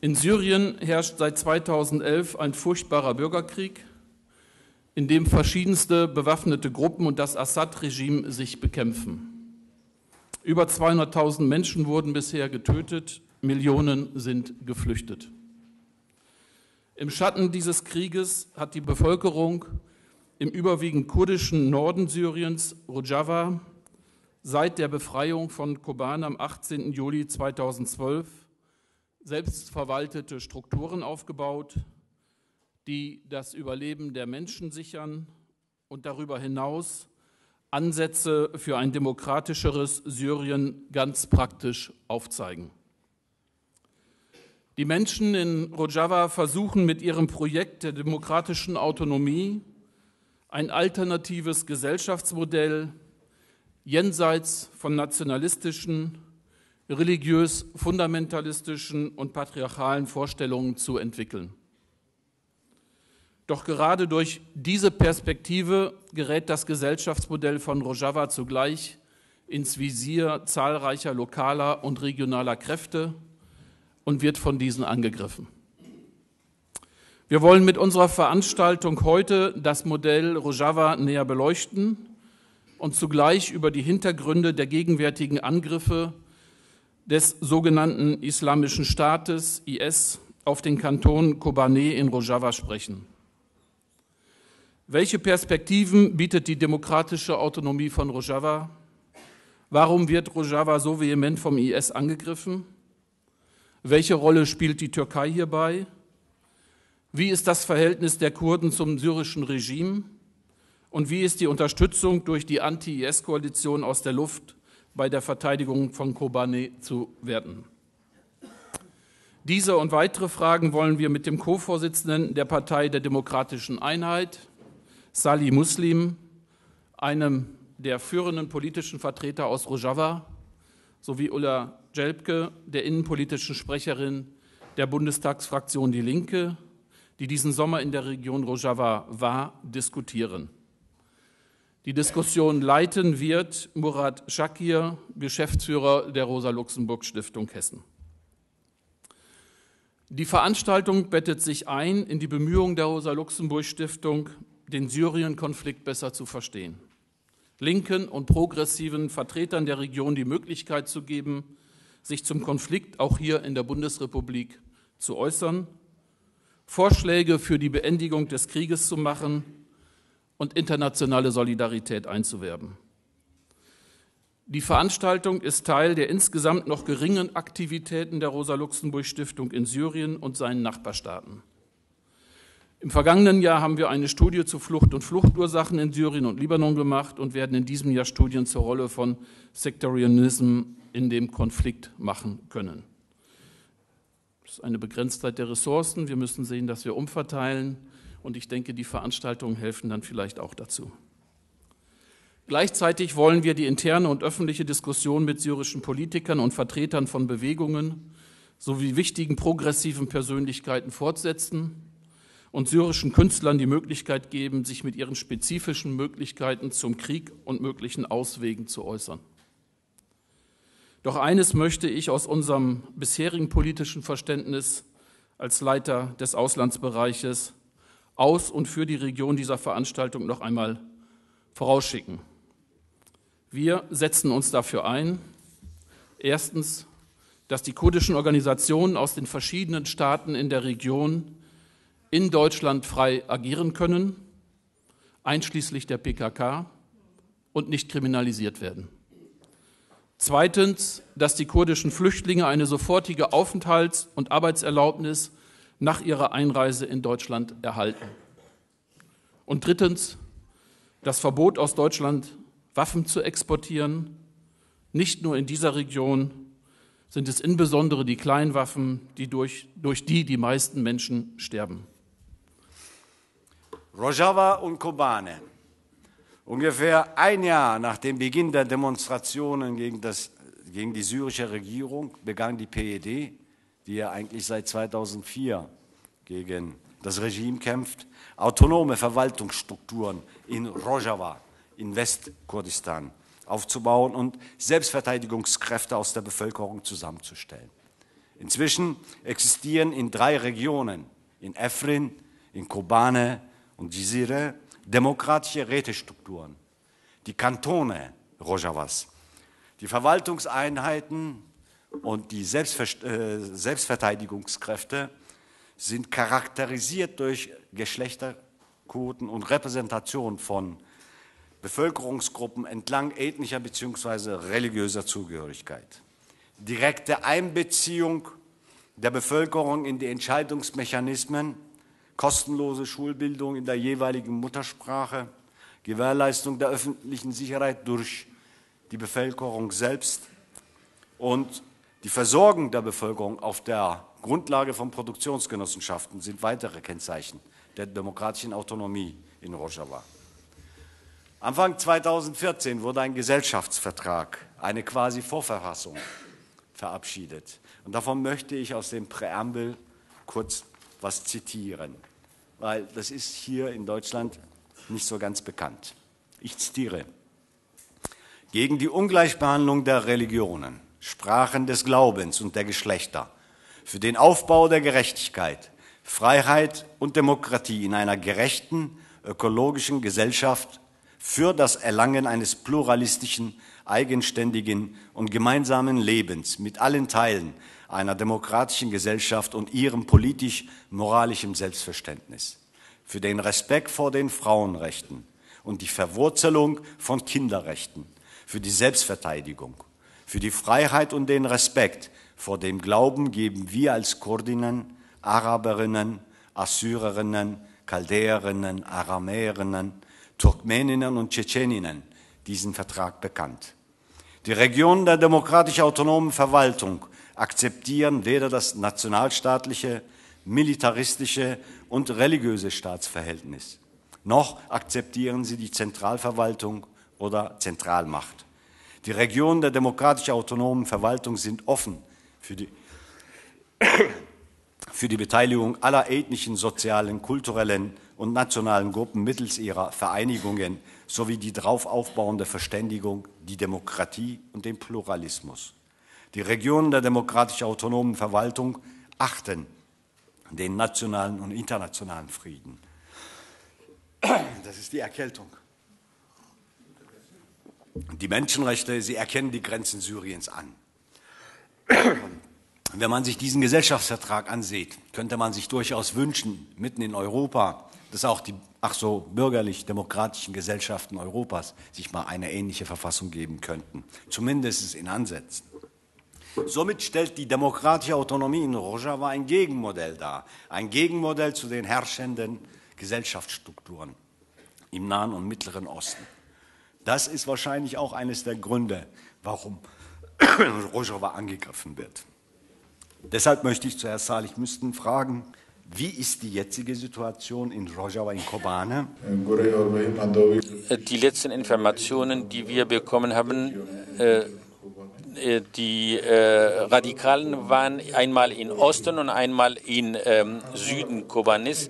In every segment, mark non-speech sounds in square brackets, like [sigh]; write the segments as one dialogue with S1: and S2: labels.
S1: In Syrien herrscht seit 2011 ein furchtbarer Bürgerkrieg, in dem verschiedenste bewaffnete Gruppen und das Assad-Regime sich bekämpfen. Über 200.000 Menschen wurden bisher getötet, Millionen sind geflüchtet. Im Schatten dieses Krieges hat die Bevölkerung im überwiegend kurdischen Norden Syriens, Rojava, seit der Befreiung von Kobane am 18. Juli 2012 selbstverwaltete Strukturen aufgebaut, die das Überleben der Menschen sichern und darüber hinaus Ansätze für ein demokratischeres Syrien ganz praktisch aufzeigen. Die Menschen in Rojava versuchen mit ihrem Projekt der demokratischen Autonomie ein alternatives Gesellschaftsmodell jenseits von nationalistischen religiös fundamentalistischen und patriarchalen Vorstellungen zu entwickeln. Doch gerade durch diese Perspektive gerät das Gesellschaftsmodell von Rojava zugleich ins Visier zahlreicher lokaler und regionaler Kräfte und wird von diesen angegriffen. Wir wollen mit unserer Veranstaltung heute das Modell Rojava näher beleuchten und zugleich über die Hintergründe der gegenwärtigen Angriffe des sogenannten Islamischen Staates IS auf den Kanton Kobane in Rojava sprechen. Welche Perspektiven bietet die demokratische Autonomie von Rojava? Warum wird Rojava so vehement vom IS angegriffen? Welche Rolle spielt die Türkei hierbei? Wie ist das Verhältnis der Kurden zum syrischen Regime? Und wie ist die Unterstützung durch die Anti-IS-Koalition aus der Luft bei der Verteidigung von Kobane zu werten. Diese und weitere Fragen wollen wir mit dem Co-Vorsitzenden der Partei der Demokratischen Einheit, Salih Muslim, einem der führenden politischen Vertreter aus Rojava, sowie Ulla Jelpke, der innenpolitischen Sprecherin der Bundestagsfraktion Die Linke, die diesen Sommer in der Region Rojava war, diskutieren. Die Diskussion leiten wird Murat Shakir, Geschäftsführer der Rosa-Luxemburg-Stiftung Hessen. Die Veranstaltung bettet sich ein in die Bemühungen der Rosa-Luxemburg-Stiftung, den Syrien-Konflikt besser zu verstehen, linken und progressiven Vertretern der Region die Möglichkeit zu geben, sich zum Konflikt auch hier in der Bundesrepublik zu äußern, Vorschläge für die Beendigung des Krieges zu machen und internationale Solidarität einzuwerben. Die Veranstaltung ist Teil der insgesamt noch geringen Aktivitäten der Rosa-Luxemburg-Stiftung in Syrien und seinen Nachbarstaaten. Im vergangenen Jahr haben wir eine Studie zu Flucht und Fluchtursachen in Syrien und Libanon gemacht und werden in diesem Jahr Studien zur Rolle von Sectarianism in dem Konflikt machen können. Das ist eine Begrenztheit der Ressourcen. Wir müssen sehen, dass wir umverteilen. Und ich denke, die Veranstaltungen helfen dann vielleicht auch dazu. Gleichzeitig wollen wir die interne und öffentliche Diskussion mit syrischen Politikern und Vertretern von Bewegungen sowie wichtigen progressiven Persönlichkeiten fortsetzen und syrischen Künstlern die Möglichkeit geben, sich mit ihren spezifischen Möglichkeiten zum Krieg und möglichen Auswegen zu äußern. Doch eines möchte ich aus unserem bisherigen politischen Verständnis als Leiter des Auslandsbereiches aus und für die Region dieser Veranstaltung noch einmal vorausschicken. Wir setzen uns dafür ein, erstens, dass die kurdischen Organisationen aus den verschiedenen Staaten in der Region in Deutschland frei agieren können, einschließlich der PKK, und nicht kriminalisiert werden. Zweitens, dass die kurdischen Flüchtlinge eine sofortige Aufenthalts- und Arbeitserlaubnis nach ihrer Einreise in Deutschland erhalten. Und drittens, das Verbot aus Deutschland, Waffen zu exportieren. Nicht nur in dieser Region sind es insbesondere die Kleinwaffen, die durch, durch die die meisten Menschen sterben.
S2: Rojava und Kobane. Ungefähr ein Jahr nach dem Beginn der Demonstrationen gegen, das, gegen die syrische Regierung begann die PED, die ja eigentlich seit 2004 gegen das Regime kämpft, autonome Verwaltungsstrukturen in Rojava, in Westkurdistan aufzubauen und Selbstverteidigungskräfte aus der Bevölkerung zusammenzustellen. Inzwischen existieren in drei Regionen, in Efrin, in Kobane und Jizire, demokratische Rätestrukturen. Die Kantone Rojavas, die Verwaltungseinheiten und die Selbstver äh, Selbstverteidigungskräfte sind charakterisiert durch Geschlechterquoten und Repräsentation von Bevölkerungsgruppen entlang ethnischer bzw. religiöser Zugehörigkeit. Direkte Einbeziehung der Bevölkerung in die Entscheidungsmechanismen, kostenlose Schulbildung in der jeweiligen Muttersprache, Gewährleistung der öffentlichen Sicherheit durch die Bevölkerung selbst und die Versorgung der Bevölkerung auf der Grundlage von Produktionsgenossenschaften sind weitere Kennzeichen der demokratischen Autonomie in Rojava. Anfang 2014 wurde ein Gesellschaftsvertrag, eine quasi Vorverfassung verabschiedet. Und davon möchte ich aus dem Präambel kurz was zitieren, weil das ist hier in Deutschland nicht so ganz bekannt. Ich zitiere. Gegen die Ungleichbehandlung der Religionen, Sprachen des Glaubens und der Geschlechter, für den Aufbau der Gerechtigkeit, Freiheit und Demokratie in einer gerechten, ökologischen Gesellschaft, für das Erlangen eines pluralistischen, eigenständigen und gemeinsamen Lebens mit allen Teilen einer demokratischen Gesellschaft und ihrem politisch-moralischen Selbstverständnis, für den Respekt vor den Frauenrechten und die Verwurzelung von Kinderrechten, für die Selbstverteidigung, für die Freiheit und den Respekt vor dem Glauben geben wir als Kurdinnen, Araberinnen, Assyrerinnen, Chaldäerinnen, Aramäerinnen, Turkmeninnen und Tschetscheninnen diesen Vertrag bekannt. Die Regionen der demokratisch autonomen Verwaltung akzeptieren weder das nationalstaatliche, militaristische und religiöse Staatsverhältnis, noch akzeptieren sie die Zentralverwaltung oder Zentralmacht. Die Regionen der demokratisch autonomen Verwaltung sind offen für die, [coughs] für die Beteiligung aller ethnischen, sozialen, kulturellen und nationalen Gruppen mittels ihrer Vereinigungen sowie die darauf aufbauende Verständigung, die Demokratie und den Pluralismus. Die Regionen der demokratisch autonomen Verwaltung achten den nationalen und internationalen Frieden. [coughs] Das ist die Erkältung. Die Menschenrechte, sie erkennen die Grenzen Syriens an. Wenn man sich diesen Gesellschaftsvertrag ansieht, könnte man sich durchaus wünschen, mitten in Europa, dass auch die ach so bürgerlich-demokratischen Gesellschaften Europas sich mal eine ähnliche Verfassung geben könnten, zumindest in Ansätzen. Somit stellt die demokratische Autonomie in Rojava ein Gegenmodell dar, ein Gegenmodell zu den herrschenden Gesellschaftsstrukturen im Nahen und Mittleren Osten. Das ist wahrscheinlich auch eines der Gründe, warum [coughs] Rojava angegriffen wird. Deshalb möchte ich zuerst Salih Müssten fragen, wie ist die jetzige Situation in Rojava in Kobane?
S3: Die letzten Informationen, die wir bekommen haben, äh, äh, die äh, Radikalen waren einmal in Osten und einmal in ähm, Süden Kobanis.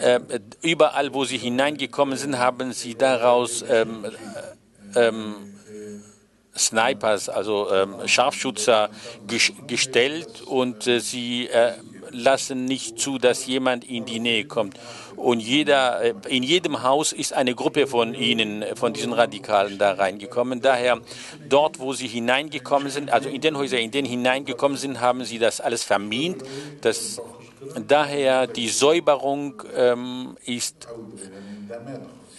S3: Äh, überall, wo sie hineingekommen sind, haben sie daraus ähm, ähm, Snipers, also Scharfschützer gestellt und äh, sie äh, lassen nicht zu, dass jemand in die Nähe kommt. Und jeder, äh, in jedem Haus ist eine Gruppe von ihnen, äh, von diesen Radikalen da reingekommen. Daher dort, wo sie hineingekommen sind, also in den Häusern, in denen hineingekommen sind, haben sie das alles vermint. Das, daher die Säuberung ähm, ist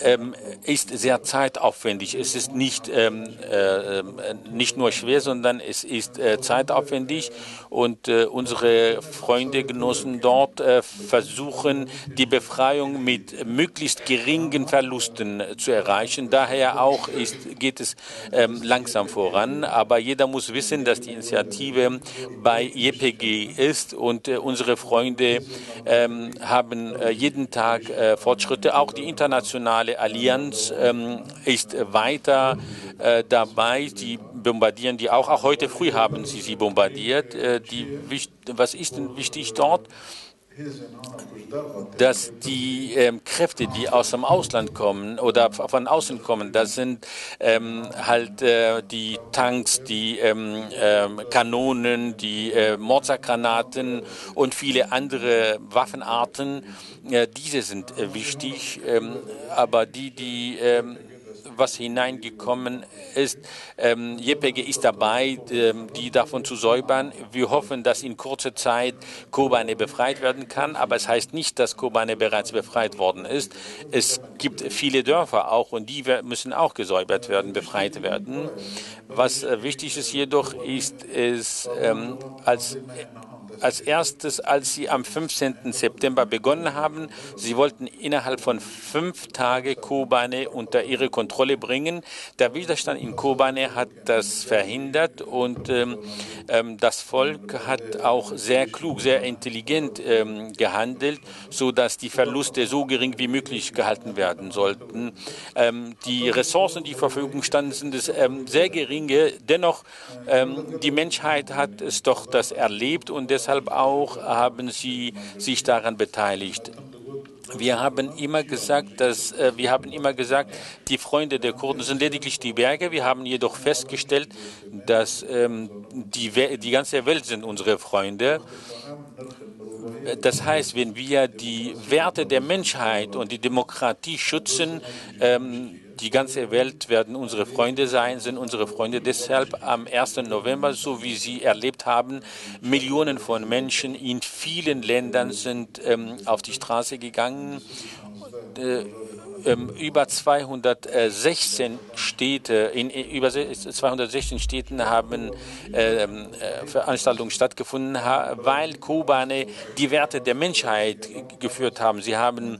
S3: ähm, ist sehr zeitaufwendig. Es ist nicht, ähm, äh, äh, nicht nur schwer, sondern es ist äh, zeitaufwendig und äh, unsere Freunde, Genossen dort äh, versuchen, die Befreiung mit möglichst geringen Verlusten zu erreichen. Daher auch ist, geht es ähm, langsam voran, aber jeder muss wissen, dass die Initiative bei JPG ist und äh, unsere Freunde ähm, haben jeden Tag Fortschritte, auch die internationale internationale Allianz ähm, ist weiter äh, dabei. Sie bombardieren die auch. Auch heute früh haben sie sie bombardiert. Äh, die, was ist denn wichtig dort? Dass die ähm, Kräfte, die aus dem Ausland kommen oder von außen kommen, das sind ähm, halt äh, die Tanks, die ähm, äh, Kanonen, die äh, Mordsergranaten und viele andere Waffenarten. diese sind äh, wichtig, ähm, aber die, die ähm, was hineingekommen ist. Ähm, JPG ist dabei, ähm, die davon zu säubern. Wir hoffen, dass in kurzer Zeit Kobane befreit werden kann, aber es heißt nicht, dass Kobane bereits befreit worden ist. Es gibt viele Dörfer auch und die müssen auch gesäubert werden, befreit werden. Was äh, wichtig ist jedoch, ist es ähm, als als erstes, als sie am 15. September begonnen haben. Sie wollten innerhalb von fünf Tagen Kobane unter ihre Kontrolle bringen. Der Widerstand in Kobane hat das verhindert und ähm, ähm, das Volk hat auch sehr klug, sehr intelligent ähm, gehandelt, sodass die Verluste so gering wie möglich gehalten werden sollten. Ähm, die Ressourcen, die zur Verfügung standen, sind es, ähm, sehr geringe. Dennoch, ähm, die Menschheit hat es doch das erlebt und deshalb deshalb auch haben Sie sich daran beteiligt. Wir haben immer gesagt, dass äh, wir haben immer gesagt, die Freunde der Kurden sind lediglich die Berge. Wir haben jedoch festgestellt, dass ähm, die, die ganze Welt sind unsere Freunde. Das heißt, wenn wir die Werte der Menschheit und die Demokratie schützen, ähm, die ganze Welt werden unsere Freunde sein, sind unsere Freunde. Deshalb am 1. November, so wie Sie erlebt haben, Millionen von Menschen in vielen Ländern sind ähm, auf die Straße gegangen. Äh, ähm, über 216 Städte, in über 216 Städten haben ähm, äh, Veranstaltungen stattgefunden, weil Kobane die Werte der Menschheit geführt haben. Sie haben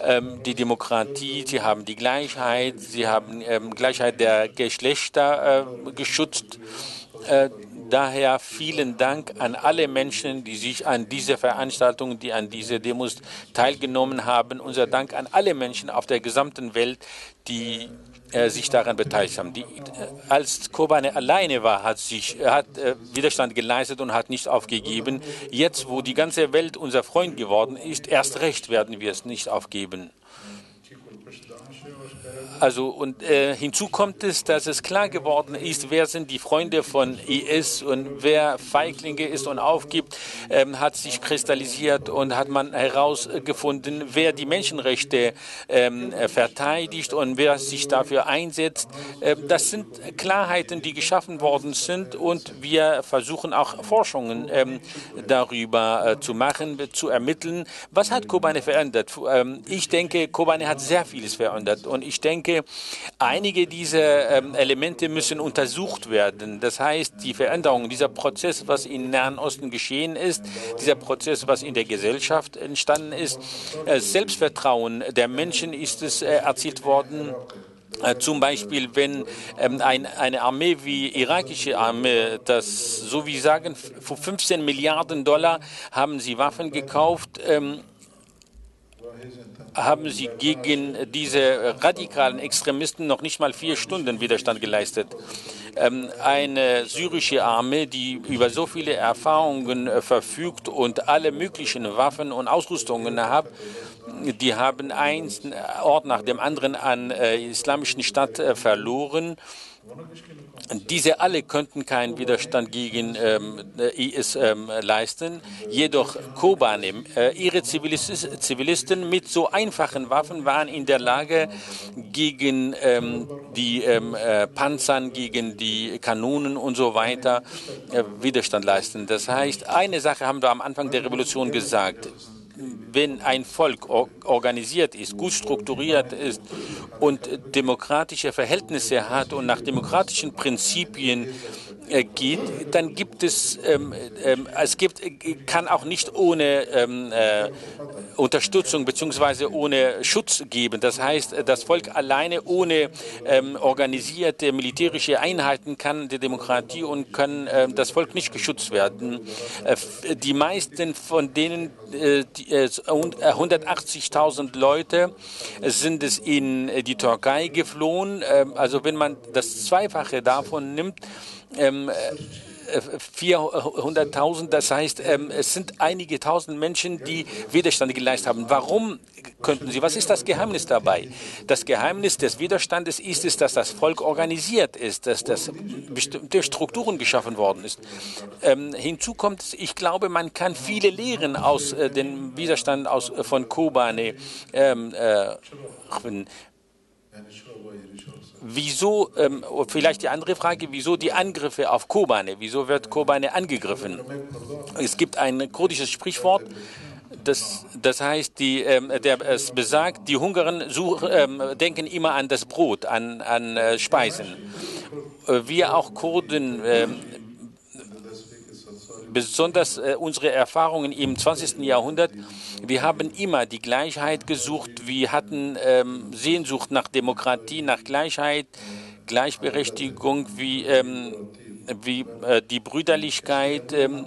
S3: ähm, die Demokratie, sie haben die Gleichheit, sie haben ähm, Gleichheit der Geschlechter äh, geschützt. Äh, Daher vielen Dank an alle Menschen, die sich an diese Veranstaltung, die an diese Demos teilgenommen haben. Unser Dank an alle Menschen auf der gesamten Welt, die äh, sich daran beteiligt haben. Die, äh, als Kobane alleine war, hat sich hat äh, Widerstand geleistet und hat nicht aufgegeben. Jetzt, wo die ganze Welt unser Freund geworden ist, erst recht werden wir es nicht aufgeben. Also und äh, hinzu kommt es, dass es klar geworden ist, wer sind die Freunde von IS und wer Feiglinge ist und aufgibt, ähm, hat sich kristallisiert und hat man herausgefunden, wer die Menschenrechte ähm, verteidigt und wer sich dafür einsetzt. Äh, das sind Klarheiten, die geschaffen worden sind und wir versuchen auch Forschungen ähm, darüber äh, zu machen, zu ermitteln. Was hat Kobane verändert? Ähm, ich denke, Kobane hat sehr vieles verändert und ich denke, einige dieser ähm, Elemente müssen untersucht werden. Das heißt, die Veränderung, dieser Prozess, was im Nahen Osten geschehen ist, dieser Prozess, was in der Gesellschaft entstanden ist, äh, Selbstvertrauen der Menschen ist es äh, erzielt worden. Äh, zum Beispiel, wenn ähm, ein, eine Armee wie irakische Armee, das so wie sagen, für 15 Milliarden Dollar haben sie Waffen gekauft. Ähm, haben sie gegen diese radikalen Extremisten noch nicht mal vier Stunden Widerstand geleistet. Ähm, eine syrische Armee, die über so viele Erfahrungen äh, verfügt und alle möglichen Waffen und Ausrüstungen hat, die haben einen Ort nach dem anderen an äh, islamischen Stadt äh, verloren. Diese alle könnten keinen Widerstand gegen ähm, IS ähm, leisten. Jedoch Kobane, äh, ihre Zivilisten, Zivilisten mit so einfachen Waffen waren in der Lage, gegen ähm, die ähm, äh, Panzern, gegen die Kanonen und so weiter äh, Widerstand leisten. Das heißt, eine Sache haben wir am Anfang der Revolution gesagt wenn ein Volk organisiert ist, gut strukturiert ist und demokratische Verhältnisse hat und nach demokratischen Prinzipien geht, dann gibt es, ähm, ähm, es gibt, kann auch nicht ohne ähm, äh, Unterstützung bzw. ohne Schutz geben. Das heißt, das Volk alleine ohne ähm, organisierte militärische Einheiten kann die Demokratie und kann äh, das Volk nicht geschützt werden. Äh, die meisten von denen, äh, die, 180.000 äh, Leute, sind es in die Türkei geflohen. Ähm, also wenn man das Zweifache davon nimmt, ähm, 400.000, das heißt, ähm, es sind einige tausend Menschen, die Widerstand geleistet haben. Warum könnten sie? Was ist das Geheimnis dabei? Das Geheimnis des Widerstandes ist es, dass das Volk organisiert ist, dass das bestimmte Strukturen geschaffen worden ist. Ähm, hinzu kommt, ich glaube, man kann viele Lehren aus äh, dem Widerstand aus, äh, von Kobane ähm, äh, Wieso, ähm, vielleicht die andere Frage, wieso die Angriffe auf Kobane? Wieso wird Kobane angegriffen? Es gibt ein kurdisches Sprichwort, das, das heißt, die, ähm, der, es besagt, die Hungaren such, ähm, denken immer an das Brot, an, an äh, Speisen. Äh, wir auch Kurden ähm, besonders äh, unsere Erfahrungen im 20. Jahrhundert. Wir haben immer die Gleichheit gesucht. Wir hatten ähm, Sehnsucht nach Demokratie, nach Gleichheit, Gleichberechtigung, wie ähm, wie äh, die Brüderlichkeit, ähm,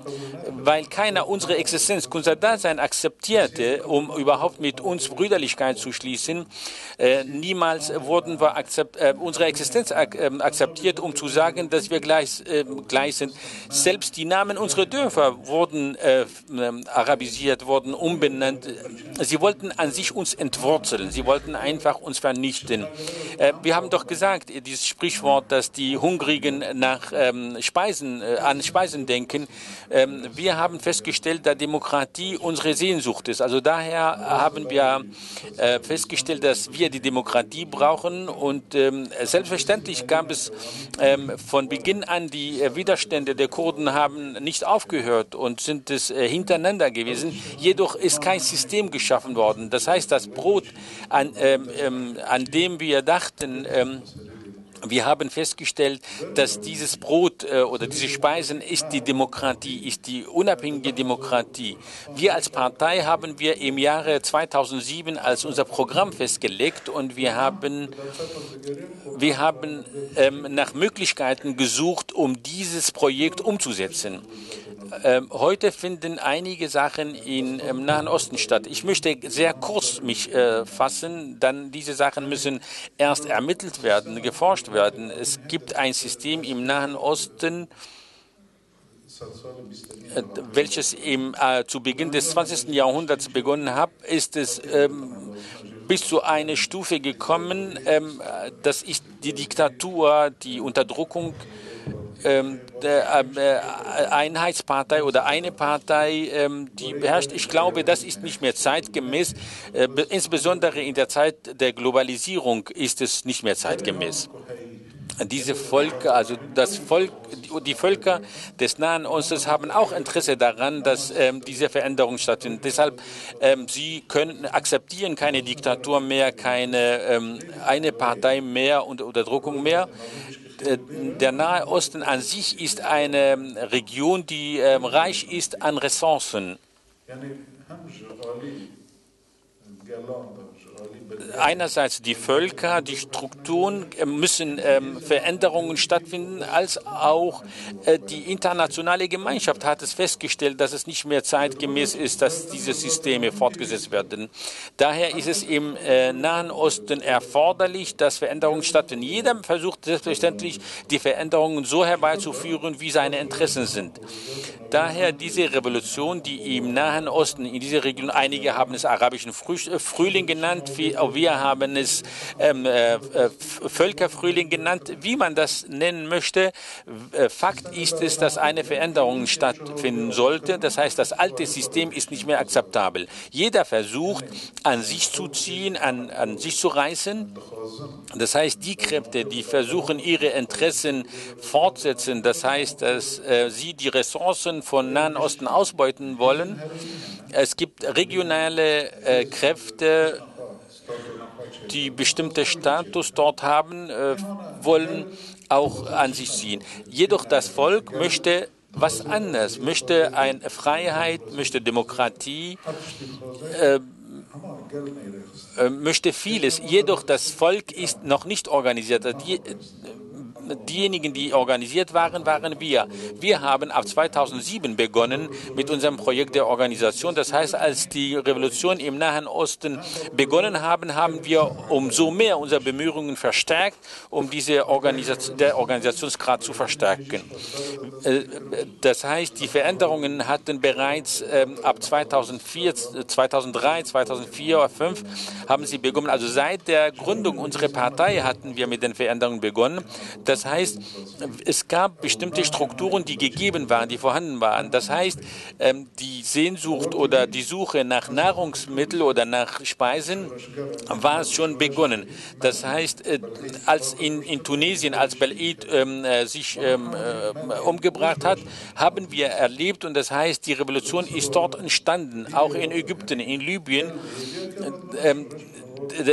S3: weil keiner unsere Existenz, unser Dasein akzeptierte, um überhaupt mit uns Brüderlichkeit zu schließen. Äh, niemals wurden wir akzept, äh, unsere Existenz ähm, akzeptiert, um zu sagen, dass wir gleich, ähm, gleich sind. Selbst die Namen unserer Dörfer wurden arabisiert, wurden umbenannt. Sie wollten an sich uns entwurzeln. Sie wollten einfach uns vernichten. Wir haben doch gesagt, dieses Sprichwort, dass die Hungrigen nach ähm, Speisen, äh, an Speisen denken. Ähm, wir haben festgestellt, dass Demokratie unsere Sehnsucht ist. Also daher haben wir äh, festgestellt, dass wir die Demokratie brauchen und ähm, selbstverständlich gab es ähm, von Beginn an die äh, Widerstände der Kurden haben nicht aufgehört und sind es äh, hintereinander gewesen. Jedoch ist kein System geschaffen worden. Das heißt, das Brot, an, ähm, ähm, an dem wir dachten, wir haben festgestellt, dass dieses Brot äh, oder diese Speisen ist die Demokratie, ist die unabhängige Demokratie. Wir als Partei haben wir im Jahre 2007 als unser Programm festgelegt und wir haben, wir haben ähm, nach Möglichkeiten gesucht, um dieses Projekt umzusetzen. Ähm, heute finden einige Sachen in, im Nahen Osten statt. Ich möchte sehr kurz mich äh, fassen, dann diese Sachen müssen erst ermittelt werden, geforscht werden. Es gibt ein System im Nahen Osten, äh, welches im, äh, zu Beginn des 20. Jahrhunderts begonnen hat, ist es ähm, bis zu einer Stufe gekommen. Ähm, das ist die Diktatur, die Unterdrückung ähm, der äh, Einheitspartei oder eine Partei, ähm, die beherrscht. Ich glaube, das ist nicht mehr zeitgemäß. Äh, insbesondere in der Zeit der Globalisierung ist es nicht mehr zeitgemäß diese Völker, also das Volk, die Völker des Nahen Ostens haben auch Interesse daran, dass ähm, diese Veränderung stattfindet. Deshalb, ähm, sie können akzeptieren keine Diktatur mehr, keine ähm, eine Partei mehr und Unterdrückung mehr. Äh, der Nahe Osten an sich ist eine Region, die ähm, reich ist an Ressourcen einerseits die Völker, die Strukturen äh, müssen ähm, Veränderungen stattfinden, als auch äh, die internationale Gemeinschaft hat es festgestellt, dass es nicht mehr zeitgemäß ist, dass diese Systeme fortgesetzt werden. Daher ist es im äh, Nahen Osten erforderlich, dass Veränderungen stattfinden. Jeder versucht selbstverständlich, die Veränderungen so herbeizuführen, wie seine Interessen sind. Daher diese Revolution, die im Nahen Osten, in dieser Region, einige haben es arabischen Frühling genannt, wir haben es ähm, äh, äh, Völkerfrühling genannt, wie man das nennen möchte. Fakt ist es, dass eine Veränderung stattfinden sollte. Das heißt, das alte System ist nicht mehr akzeptabel. Jeder versucht, an sich zu ziehen, an, an sich zu reißen. Das heißt, die Kräfte, die versuchen, ihre Interessen fortsetzen, das heißt, dass äh, sie die Ressourcen von Nahen Osten ausbeuten wollen. Es gibt regionale äh, Kräfte, die bestimmte Status dort haben, äh, wollen auch an sich ziehen. Jedoch das Volk möchte was anderes, möchte eine Freiheit, möchte Demokratie, äh, äh möchte vieles. Jedoch das Volk ist noch nicht organisiert. Die, diejenigen, die organisiert waren, waren wir. Wir haben ab 2007 begonnen mit unserem Projekt der Organisation. Das heißt, als die Revolution im Nahen Osten begonnen haben, haben wir umso mehr unsere Bemühungen verstärkt, um diese Organisation, der Organisationsgrad zu verstärken. Äh, das heißt, die Veränderungen hatten bereits ähm, ab 2004, 2003, 2004 oder 2005 haben sie begonnen. Also seit der Gründung unserer Partei hatten wir mit den Veränderungen begonnen. Das heißt, es gab bestimmte Strukturen, die gegeben waren, die vorhanden waren. Das heißt, ähm, die Sehnsucht oder die Suche nach Nahrungsmitteln oder nach Speisen war schon begonnen. Das heißt, äh, als in, in Tunesien, als Belid ähm, äh, sich ähm, äh, umgebracht hat, haben wir erlebt und das heißt, die Revolution ist dort entstanden, auch in Ägypten, in Libyen.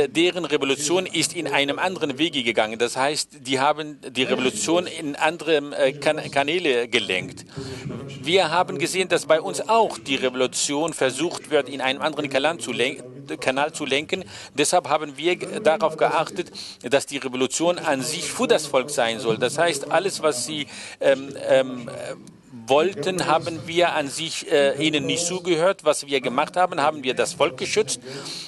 S3: Deren Revolution ist in einem anderen Wege gegangen. Das heißt, die haben die Revolution in andere äh, Kanäle gelenkt. Wir haben gesehen, dass bei uns auch die Revolution versucht wird, in einem anderen Kanal zu. Kanal zu lenken. Deshalb haben wir darauf geachtet, dass die Revolution an sich für das Volk sein soll. Das heißt, alles, was sie ähm, ähm, wollten, haben wir an sich äh, ihnen nicht zugehört. Was wir gemacht haben, haben wir das Volk geschützt.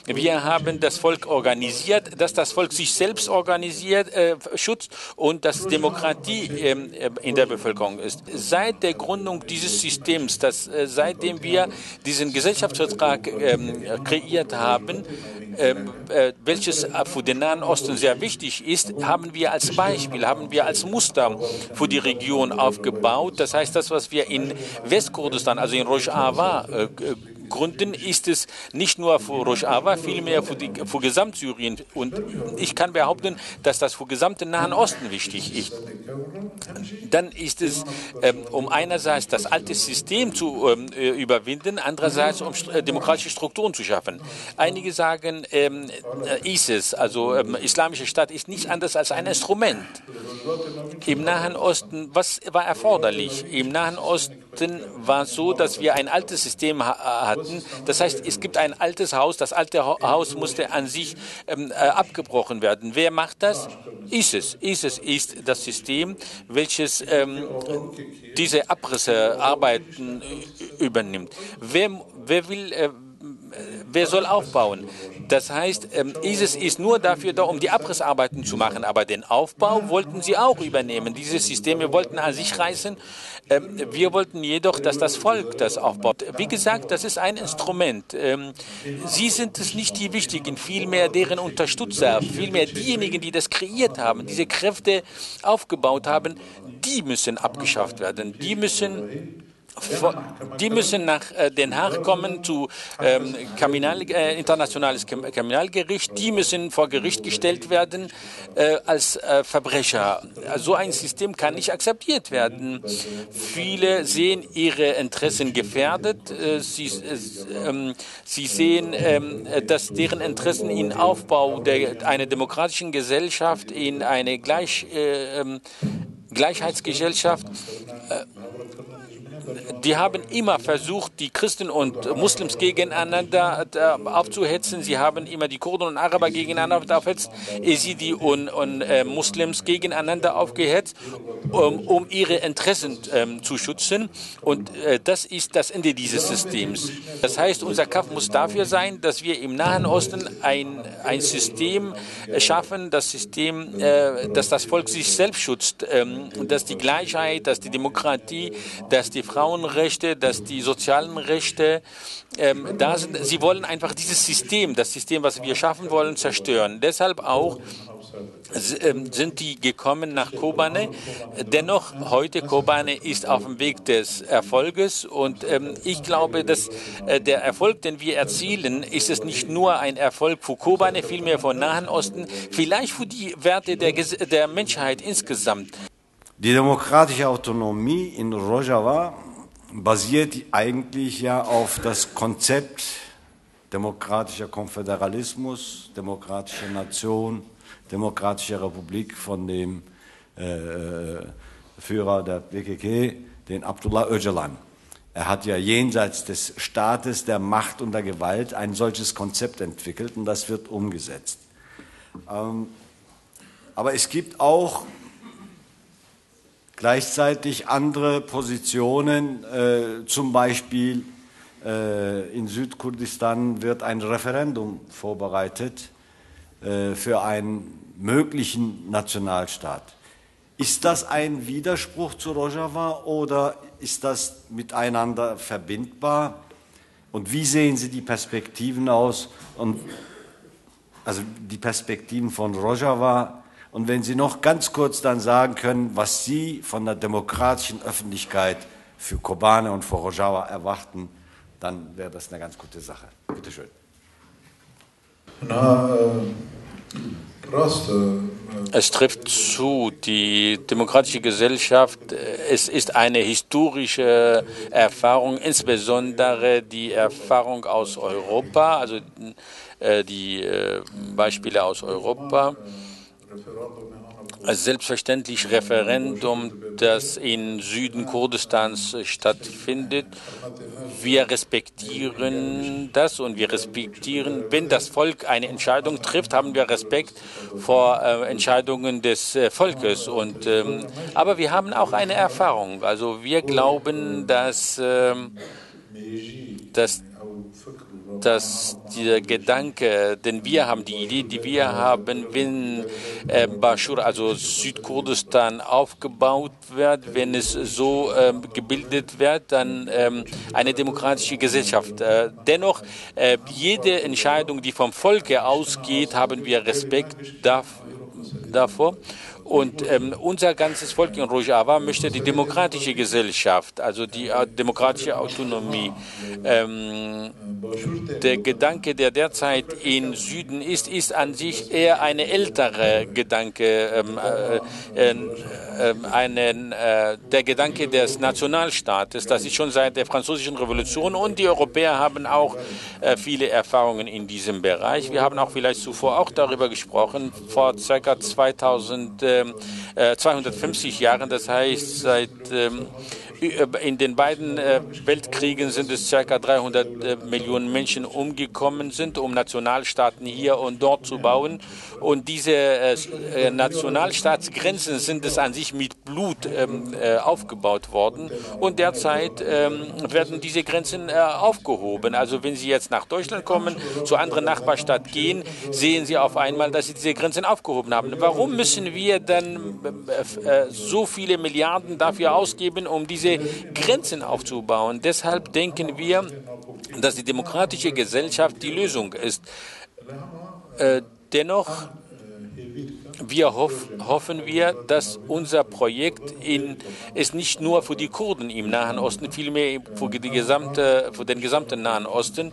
S3: Wir haben das Volk organisiert, dass das Volk sich selbst organisiert, äh, schützt und dass Demokratie äh, in der Bevölkerung ist. Seit der Gründung dieses Systems, dass, äh, seitdem wir diesen Gesellschaftsvertrag ähm, kreiert haben, ähm, äh, welches für den Nahen Osten sehr wichtig ist, haben wir als Beispiel, haben wir als Muster für die Region aufgebaut. Das heißt, das, was wir in Westkurdistan, also in Rojava, äh, Gründen ist es nicht nur für Rojava, vielmehr für, die, für Gesamtsyrien. Und ich kann behaupten, dass das für gesamten Nahen Osten wichtig ist. Dann ist es, ähm, um einerseits das alte System zu ähm, äh, überwinden, andererseits um äh, demokratische Strukturen zu schaffen. Einige sagen, ähm, äh, ISIS, also ähm, Islamische Staat, ist nichts anderes als ein Instrument. Im Nahen Osten, was war erforderlich? Im Nahen Osten war es so, dass wir ein altes System hatten hatten. Das heißt, es gibt ein altes Haus, das alte Haus musste an sich ähm, äh, abgebrochen werden. Wer macht das? ISIS. ISIS ist das System, welches ähm, diese Abrissearbeiten übernimmt. Wer, wer will äh, wer soll aufbauen? Das heißt, ähm, ISIS ist nur dafür da, um die Abrissarbeiten zu machen, aber den Aufbau wollten sie auch übernehmen. Diese Systeme wollten an sich reißen. Ähm, wir wollten jedoch, dass das Volk das aufbaut. Wie gesagt, das ist ein Instrument. Ähm, sie sind es nicht die Wichtigen, vielmehr deren Unterstützer, vielmehr diejenigen, die das kreiert haben, diese Kräfte aufgebaut haben, die müssen abgeschafft werden. Die müssen die müssen nach äh, Den Haag kommen zu ähm, Kriminal, äh, internationales Kriminalgericht. Die müssen vor Gericht gestellt werden äh, als äh, Verbrecher. So ein System kann nicht akzeptiert werden. Viele sehen ihre Interessen gefährdet. Äh, sie, äh, ähm, sie sehen, ähm, dass deren Interessen in Aufbau der, einer demokratischen Gesellschaft, in eine Gleich, ähm, Gleichheitsgesellschaft die haben immer versucht, die Christen und Muslims gegeneinander äh, aufzuhetzen. Sie haben immer die Kurden und Araber gegeneinander aufgehetzt, Esidi und, und äh, Muslims gegeneinander aufgehetzt, um, um ihre Interessen ähm, zu schützen. Und äh, das ist das Ende dieses Systems. Das heißt, unser Kampf muss dafür sein, dass wir im Nahen Osten ein, ein System schaffen, das System, äh, dass das Volk sich selbst schützt, ähm, dass die Gleichheit, dass die Demokratie, dass die Frauenrechte, dass die sozialen Rechte ähm, da sind. Sie wollen einfach dieses System, das System, was wir schaffen wollen, zerstören. Deshalb auch ähm, sind die gekommen nach Kobane. Dennoch, heute Kobane ist auf dem Weg des Erfolges und ähm, ich glaube, dass äh, der Erfolg, den wir erzielen, ist es nicht nur ein Erfolg für Kobane, vielmehr für Nahen Osten, vielleicht für die Werte der, der Menschheit insgesamt.
S2: Die demokratische Autonomie in Rojava basiert eigentlich ja auf das Konzept demokratischer Konföderalismus, demokratische Nation, demokratische Republik von dem äh, Führer der PKK, den Abdullah Öcalan. Er hat ja jenseits des Staates, der Macht und der Gewalt ein solches Konzept entwickelt und das wird umgesetzt. Ähm, aber es gibt auch gleichzeitig andere Positionen, äh, zum Beispiel äh, in Südkurdistan wird ein Referendum vorbereitet äh, für einen möglichen Nationalstaat. Ist das ein Widerspruch zu Rojava oder ist das miteinander verbindbar? Und wie sehen Sie die Perspektiven aus? Und, also die Perspektiven von Rojava. Und wenn Sie noch ganz kurz dann sagen können, was Sie von der demokratischen Öffentlichkeit für Kobane und für Rojava erwarten, dann wäre das eine ganz gute Sache. Bitte schön. Na,
S3: äh es trifft zu, die demokratische Gesellschaft, es ist eine historische Erfahrung, insbesondere die Erfahrung aus Europa, also äh, die äh, Beispiele aus Europa selbstverständlich Referendum, das in Süden Kurdistans stattfindet. Wir respektieren das und wir respektieren, wenn das Volk eine Entscheidung trifft, haben wir Respekt vor äh, Entscheidungen des äh, Volkes. Und, ähm, aber wir haben auch eine Erfahrung. Also wir glauben, dass, äh, dass dass dieser Gedanke, den wir haben, die Idee, die wir haben, wenn äh, Bashur, also Südkurdistan, aufgebaut wird, wenn es so äh, gebildet wird, dann ähm, eine demokratische Gesellschaft. Äh, dennoch, äh, jede Entscheidung, die vom Volke ausgeht, haben wir Respekt davor. Und ähm, unser ganzes Volk in Rojava möchte die demokratische Gesellschaft, also die äh, demokratische Autonomie. Ähm, der Gedanke, der derzeit im Süden ist, ist an sich eher ein älterer Gedanke, ähm, äh, äh, einen, äh, der Gedanke des Nationalstaates. Das ist schon seit der Französischen Revolution und die Europäer haben auch äh, viele Erfahrungen in diesem Bereich. Wir haben auch vielleicht zuvor auch darüber gesprochen, vor ca. 2000 250 äh, Jahren, das heißt seit ähm, in den beiden äh, Weltkriegen sind es ca. 300 äh, Millionen Menschen umgekommen sind, um Nationalstaaten hier und dort zu bauen. Und diese äh, Nationalstaatsgrenzen sind es an sich mit Blut ähm, aufgebaut worden. Und derzeit ähm, werden diese Grenzen aufgehoben. Also wenn Sie jetzt nach Deutschland kommen, zu anderen Nachbarstadt gehen, sehen Sie auf einmal, dass Sie diese Grenzen aufgehoben haben. Warum müssen wir dann so viele Milliarden dafür ausgeben, um diese diese Grenzen aufzubauen. Deshalb denken wir, dass die demokratische Gesellschaft die Lösung ist. Äh, dennoch wir hoff, hoffen wir, dass unser Projekt in, ist nicht nur für die Kurden im Nahen Osten, vielmehr für, die gesamte, für den gesamten Nahen Osten.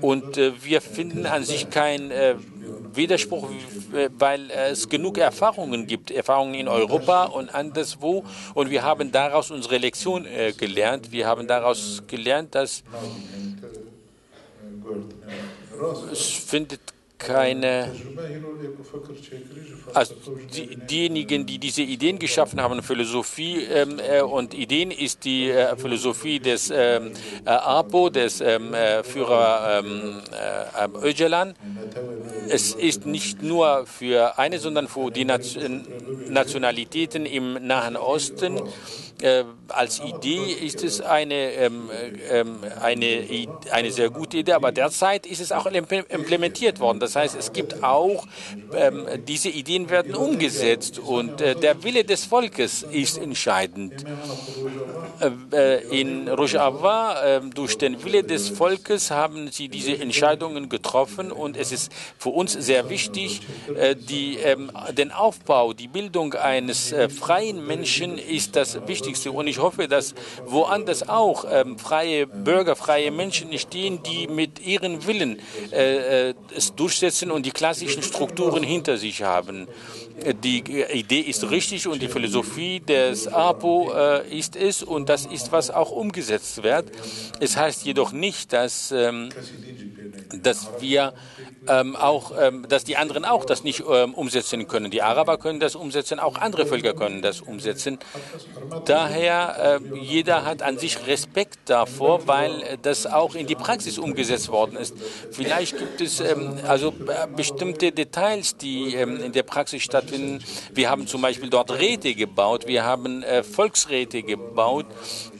S3: Und äh, wir finden an sich kein äh, Widerspruch, weil es genug Erfahrungen gibt, Erfahrungen in Europa und anderswo. Und wir haben daraus unsere Lektion äh, gelernt. Wir haben daraus gelernt, dass es findet keine. Also die, diejenigen, die diese Ideen geschaffen haben, Philosophie ähm, äh, und Ideen, ist die äh, Philosophie des ähm, äh, APO, des ähm, äh, Führer ähm, äh, Öcalan. Es ist nicht nur für eine, sondern für die Nationalitäten im Nahen Osten. Äh, als Idee ist es eine, ähm, ähm, eine, eine sehr gute Idee, aber derzeit ist es auch implementiert worden. Das heißt, es gibt auch, ähm, diese Ideen werden umgesetzt und äh, der Wille des Volkes ist entscheidend. Äh, äh in Rojava, äh, durch den Wille des Volkes haben sie diese Entscheidungen getroffen und es ist für uns sehr wichtig, äh, die, ähm, den Aufbau, die Bildung eines freien Menschen ist das Wichtigste. Und ich hoffe, dass woanders auch ähm, freie Bürger, freie Menschen stehen, die mit ihrem Willen äh, äh, es durchsetzen und die klassischen Strukturen hinter sich haben. Die Idee ist richtig und die Philosophie des APO äh, ist es und das ist, was auch umgesetzt wird. Es heißt jedoch nicht, dass, ähm, dass wir ähm, auch, ähm, dass die anderen auch das nicht ähm, umsetzen können. Die Araber können das umsetzen, auch andere Völker können das umsetzen. Daher, äh, jeder hat an sich Respekt davor, weil das auch in die Praxis umgesetzt worden ist. Vielleicht gibt es ähm, also äh, bestimmte Details, die ähm, in der Praxis stattfinden. Wir haben zum Beispiel dort Räte gebaut, wir haben äh, Volksräte gebaut,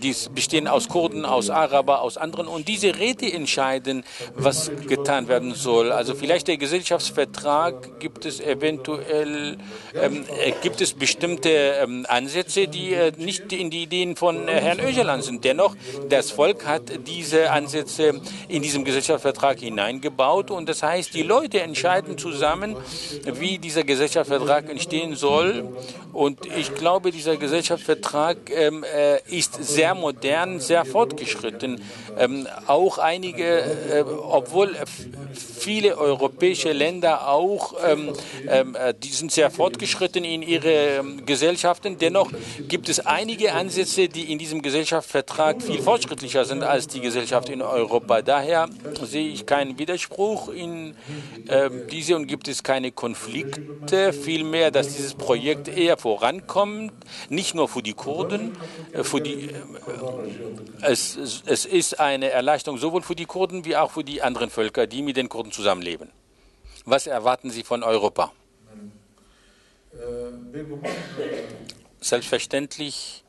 S3: die bestehen aus Kurden, aus Araber, aus anderen. Und diese Räte entscheiden, was getan werden soll. Also vielleicht der Gesellschaftsvertrag gibt es eventuell, ähm, äh, gibt es bestimmte ähm, Ansätze, die äh, nicht in die Ideen von äh, Herrn Öcalan sind. Dennoch, das Volk hat diese Ansätze in diesem Gesellschaftsvertrag hineingebaut. Und das heißt, die Leute entscheiden zusammen, wie dieser Gesellschaftsvertrag entstehen soll und ich glaube, dieser Gesellschaftsvertrag ähm, äh, ist sehr modern, sehr fortgeschritten. Ähm, auch einige, äh, obwohl viele europäische Länder auch, ähm, ähm, äh, die sind sehr fortgeschritten in ihre ähm, Gesellschaften. Dennoch gibt es einige Ansätze, die in diesem Gesellschaftsvertrag viel fortschrittlicher sind als die Gesellschaft in Europa. Daher sehe ich keinen Widerspruch in äh, diese und gibt es keine Konflikte. Vielmehr, dass dieses Projekt eher vorankommt, nicht nur für die Kurden, äh, für die, äh, es, es ist eine Erleichterung sowohl für die Kurden wie auch für die anderen Völker, die mit den Kurden zusammenleben. Was erwarten Sie von Europa? Selbstverständlich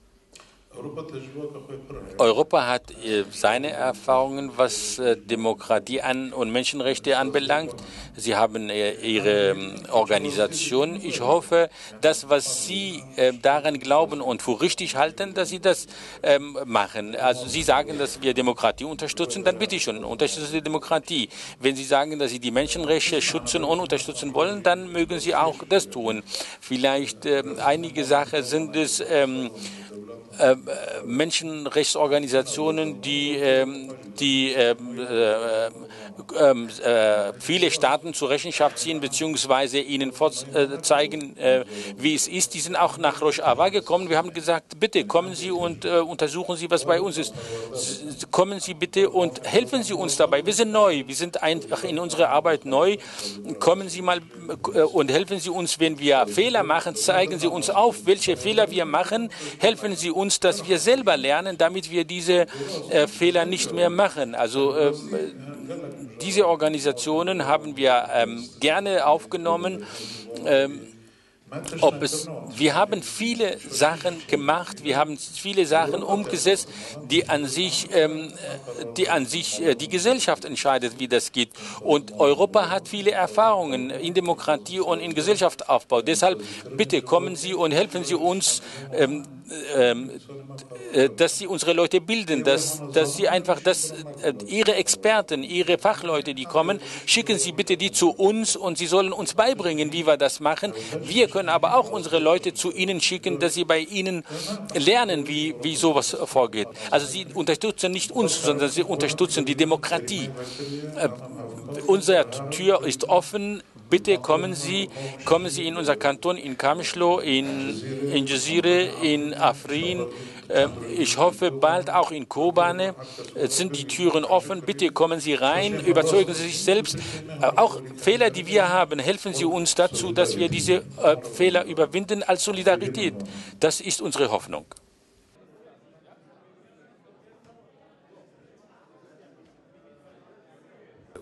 S3: Europa hat äh, seine Erfahrungen, was äh, Demokratie an und Menschenrechte anbelangt. Sie haben äh, ihre ähm, Organisation. Ich hoffe, dass was Sie daran glauben und für richtig halten, dass Sie das ähm, machen. Also Sie sagen, dass wir Demokratie unterstützen, dann bitte schon, unterstützen Sie Demokratie. Wenn Sie sagen, dass Sie die Menschenrechte schützen und unterstützen wollen, dann mögen Sie auch das tun. Vielleicht ähm, einige Sachen sind es, äh, Menschenrechtsorganisationen, die, ähm, die ähm, äh, ähm, äh, viele Staaten zur Rechenschaft ziehen beziehungsweise ihnen zeigen, äh, wie es ist. Die sind auch nach Rojava gekommen. Wir haben gesagt, bitte kommen Sie und äh, untersuchen Sie, was bei uns ist. Kommen Sie bitte und helfen Sie uns dabei. Wir sind neu, wir sind einfach in unserer Arbeit neu. Kommen Sie mal äh, und helfen Sie uns, wenn wir Fehler machen, zeigen Sie uns auf, welche Fehler wir machen. Helfen Sie uns, dass wir selber lernen, damit wir diese äh, Fehler nicht mehr machen. Also äh, diese Organisationen haben wir ähm, gerne aufgenommen. Ähm, ob es, wir haben viele Sachen gemacht, wir haben viele Sachen umgesetzt, die an sich, ähm, die an sich äh, die Gesellschaft entscheidet, wie das geht. Und Europa hat viele Erfahrungen in Demokratie und in Gesellschaftsaufbau. Deshalb bitte kommen Sie und helfen Sie uns, ähm, ähm, äh, dass Sie unsere Leute bilden, dass, dass Sie einfach, dass äh, Ihre Experten, Ihre Fachleute, die kommen, schicken Sie bitte die zu uns und Sie sollen uns beibringen, wie wir das machen. Wir können aber auch unsere Leute zu Ihnen schicken, dass sie bei Ihnen lernen, wie, wie sowas vorgeht. Also Sie unterstützen nicht uns, sondern Sie unterstützen die Demokratie. Äh, unsere Tür ist offen. Bitte kommen Sie, kommen Sie in unser Kanton, in Kamishlo, in, in Jazire, in Afrin, ähm, ich hoffe, bald auch in Kobane sind die Türen offen. Bitte kommen Sie rein, überzeugen Sie sich selbst. Äh, auch Fehler, die wir haben, helfen Sie uns dazu, dass wir diese äh, Fehler überwinden als Solidarität. Das ist unsere Hoffnung.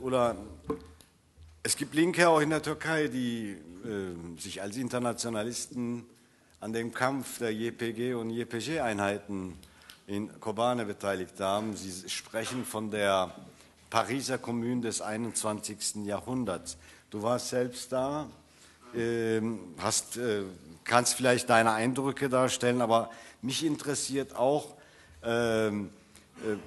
S2: Oder es gibt Linke auch in der Türkei, die äh, sich als Internationalisten an dem Kampf der JPG und JPG-Einheiten in Kobane beteiligt haben. Sie sprechen von der Pariser Kommune des 21. Jahrhunderts. Du warst selbst da, ähm, hast, äh, kannst vielleicht deine Eindrücke darstellen, aber mich interessiert auch, ähm, äh,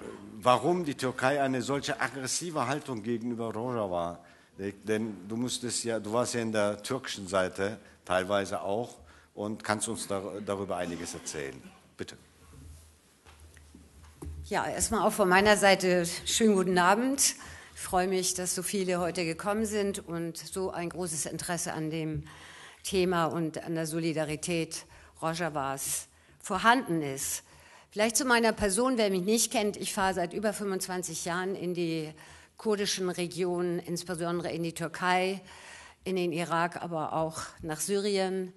S2: warum die Türkei eine solche aggressive Haltung gegenüber Rojava denn du musstest ja, du warst ja in der türkischen Seite teilweise auch und kannst uns darüber einiges erzählen. Bitte.
S4: Ja, erstmal auch von meiner Seite schönen guten Abend. Ich freue mich, dass so viele heute gekommen sind und so ein großes Interesse an dem Thema und an der Solidarität Rojavas vorhanden ist. Vielleicht zu meiner Person, wer mich nicht kennt, ich fahre seit über 25 Jahren in die kurdischen Regionen, insbesondere in die Türkei, in den Irak, aber auch nach Syrien.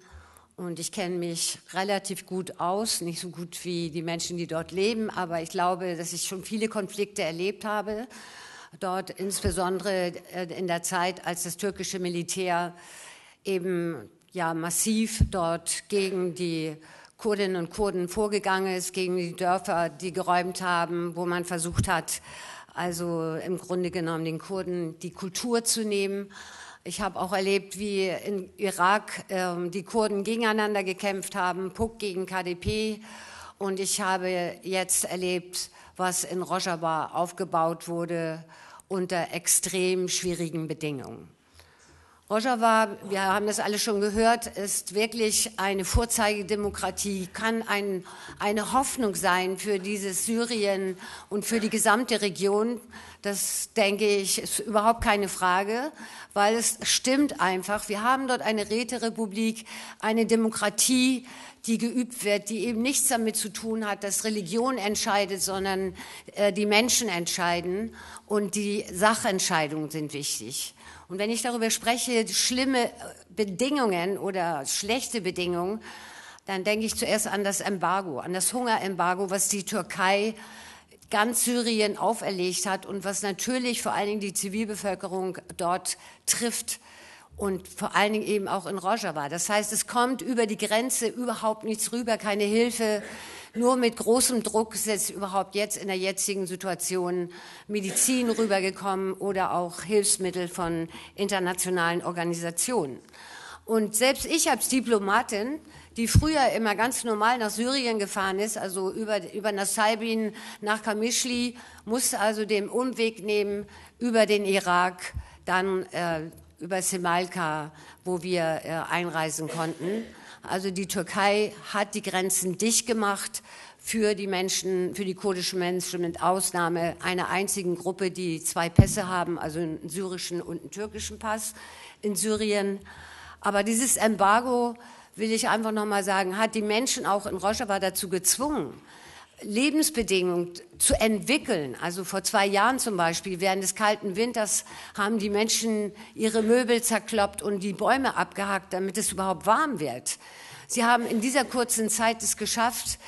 S4: Und ich kenne mich relativ gut aus, nicht so gut wie die Menschen, die dort leben, aber ich glaube, dass ich schon viele Konflikte erlebt habe. Dort insbesondere äh, in der Zeit, als das türkische Militär eben ja massiv dort gegen die Kurdinnen und Kurden vorgegangen ist, gegen die Dörfer, die geräumt haben, wo man versucht hat, also im Grunde genommen den Kurden die Kultur zu nehmen. Ich habe auch erlebt, wie in Irak äh, die Kurden gegeneinander gekämpft haben, PUK gegen KDP. Und ich habe jetzt erlebt, was in Rojava aufgebaut wurde unter extrem schwierigen Bedingungen. Rojava, wir haben das alle schon gehört, ist wirklich eine Vorzeigedemokratie, kann ein, eine Hoffnung sein für dieses Syrien und für die gesamte Region. Das denke ich, ist überhaupt keine Frage, weil es stimmt einfach. Wir haben dort eine Räterepublik, eine Demokratie, die geübt wird, die eben nichts damit zu tun hat, dass Religion entscheidet, sondern äh, die Menschen entscheiden und die Sachentscheidungen sind wichtig. Und wenn ich darüber spreche, schlimme Bedingungen oder schlechte Bedingungen, dann denke ich zuerst an das Embargo, an das Hungerembargo, was die Türkei ganz Syrien auferlegt hat und was natürlich vor allen Dingen die Zivilbevölkerung dort trifft und vor allen Dingen eben auch in Rojava. Das heißt, es kommt über die Grenze überhaupt nichts rüber, keine Hilfe, nur mit großem Druck ist jetzt überhaupt jetzt in der jetzigen Situation Medizin rübergekommen oder auch Hilfsmittel von internationalen Organisationen. Und selbst ich als Diplomatin, die früher immer ganz normal nach Syrien gefahren ist, also über, über Nassaibin nach Kamischli, musste also den Umweg nehmen über den Irak, dann äh, über Semalka, wo wir äh, einreisen konnten. Also die Türkei hat die Grenzen dicht gemacht für die Menschen, für die kurdischen Menschen mit Ausnahme einer einzigen Gruppe, die zwei Pässe haben, also einen syrischen und einen türkischen Pass in Syrien. Aber dieses Embargo, will ich einfach noch mal sagen, hat die Menschen auch in Rojava dazu gezwungen, Lebensbedingungen zu entwickeln. Also vor zwei Jahren zum Beispiel, während des kalten Winters, haben die Menschen ihre Möbel zerkloppt und die Bäume abgehackt, damit es überhaupt warm wird. Sie haben in dieser kurzen Zeit es geschafft,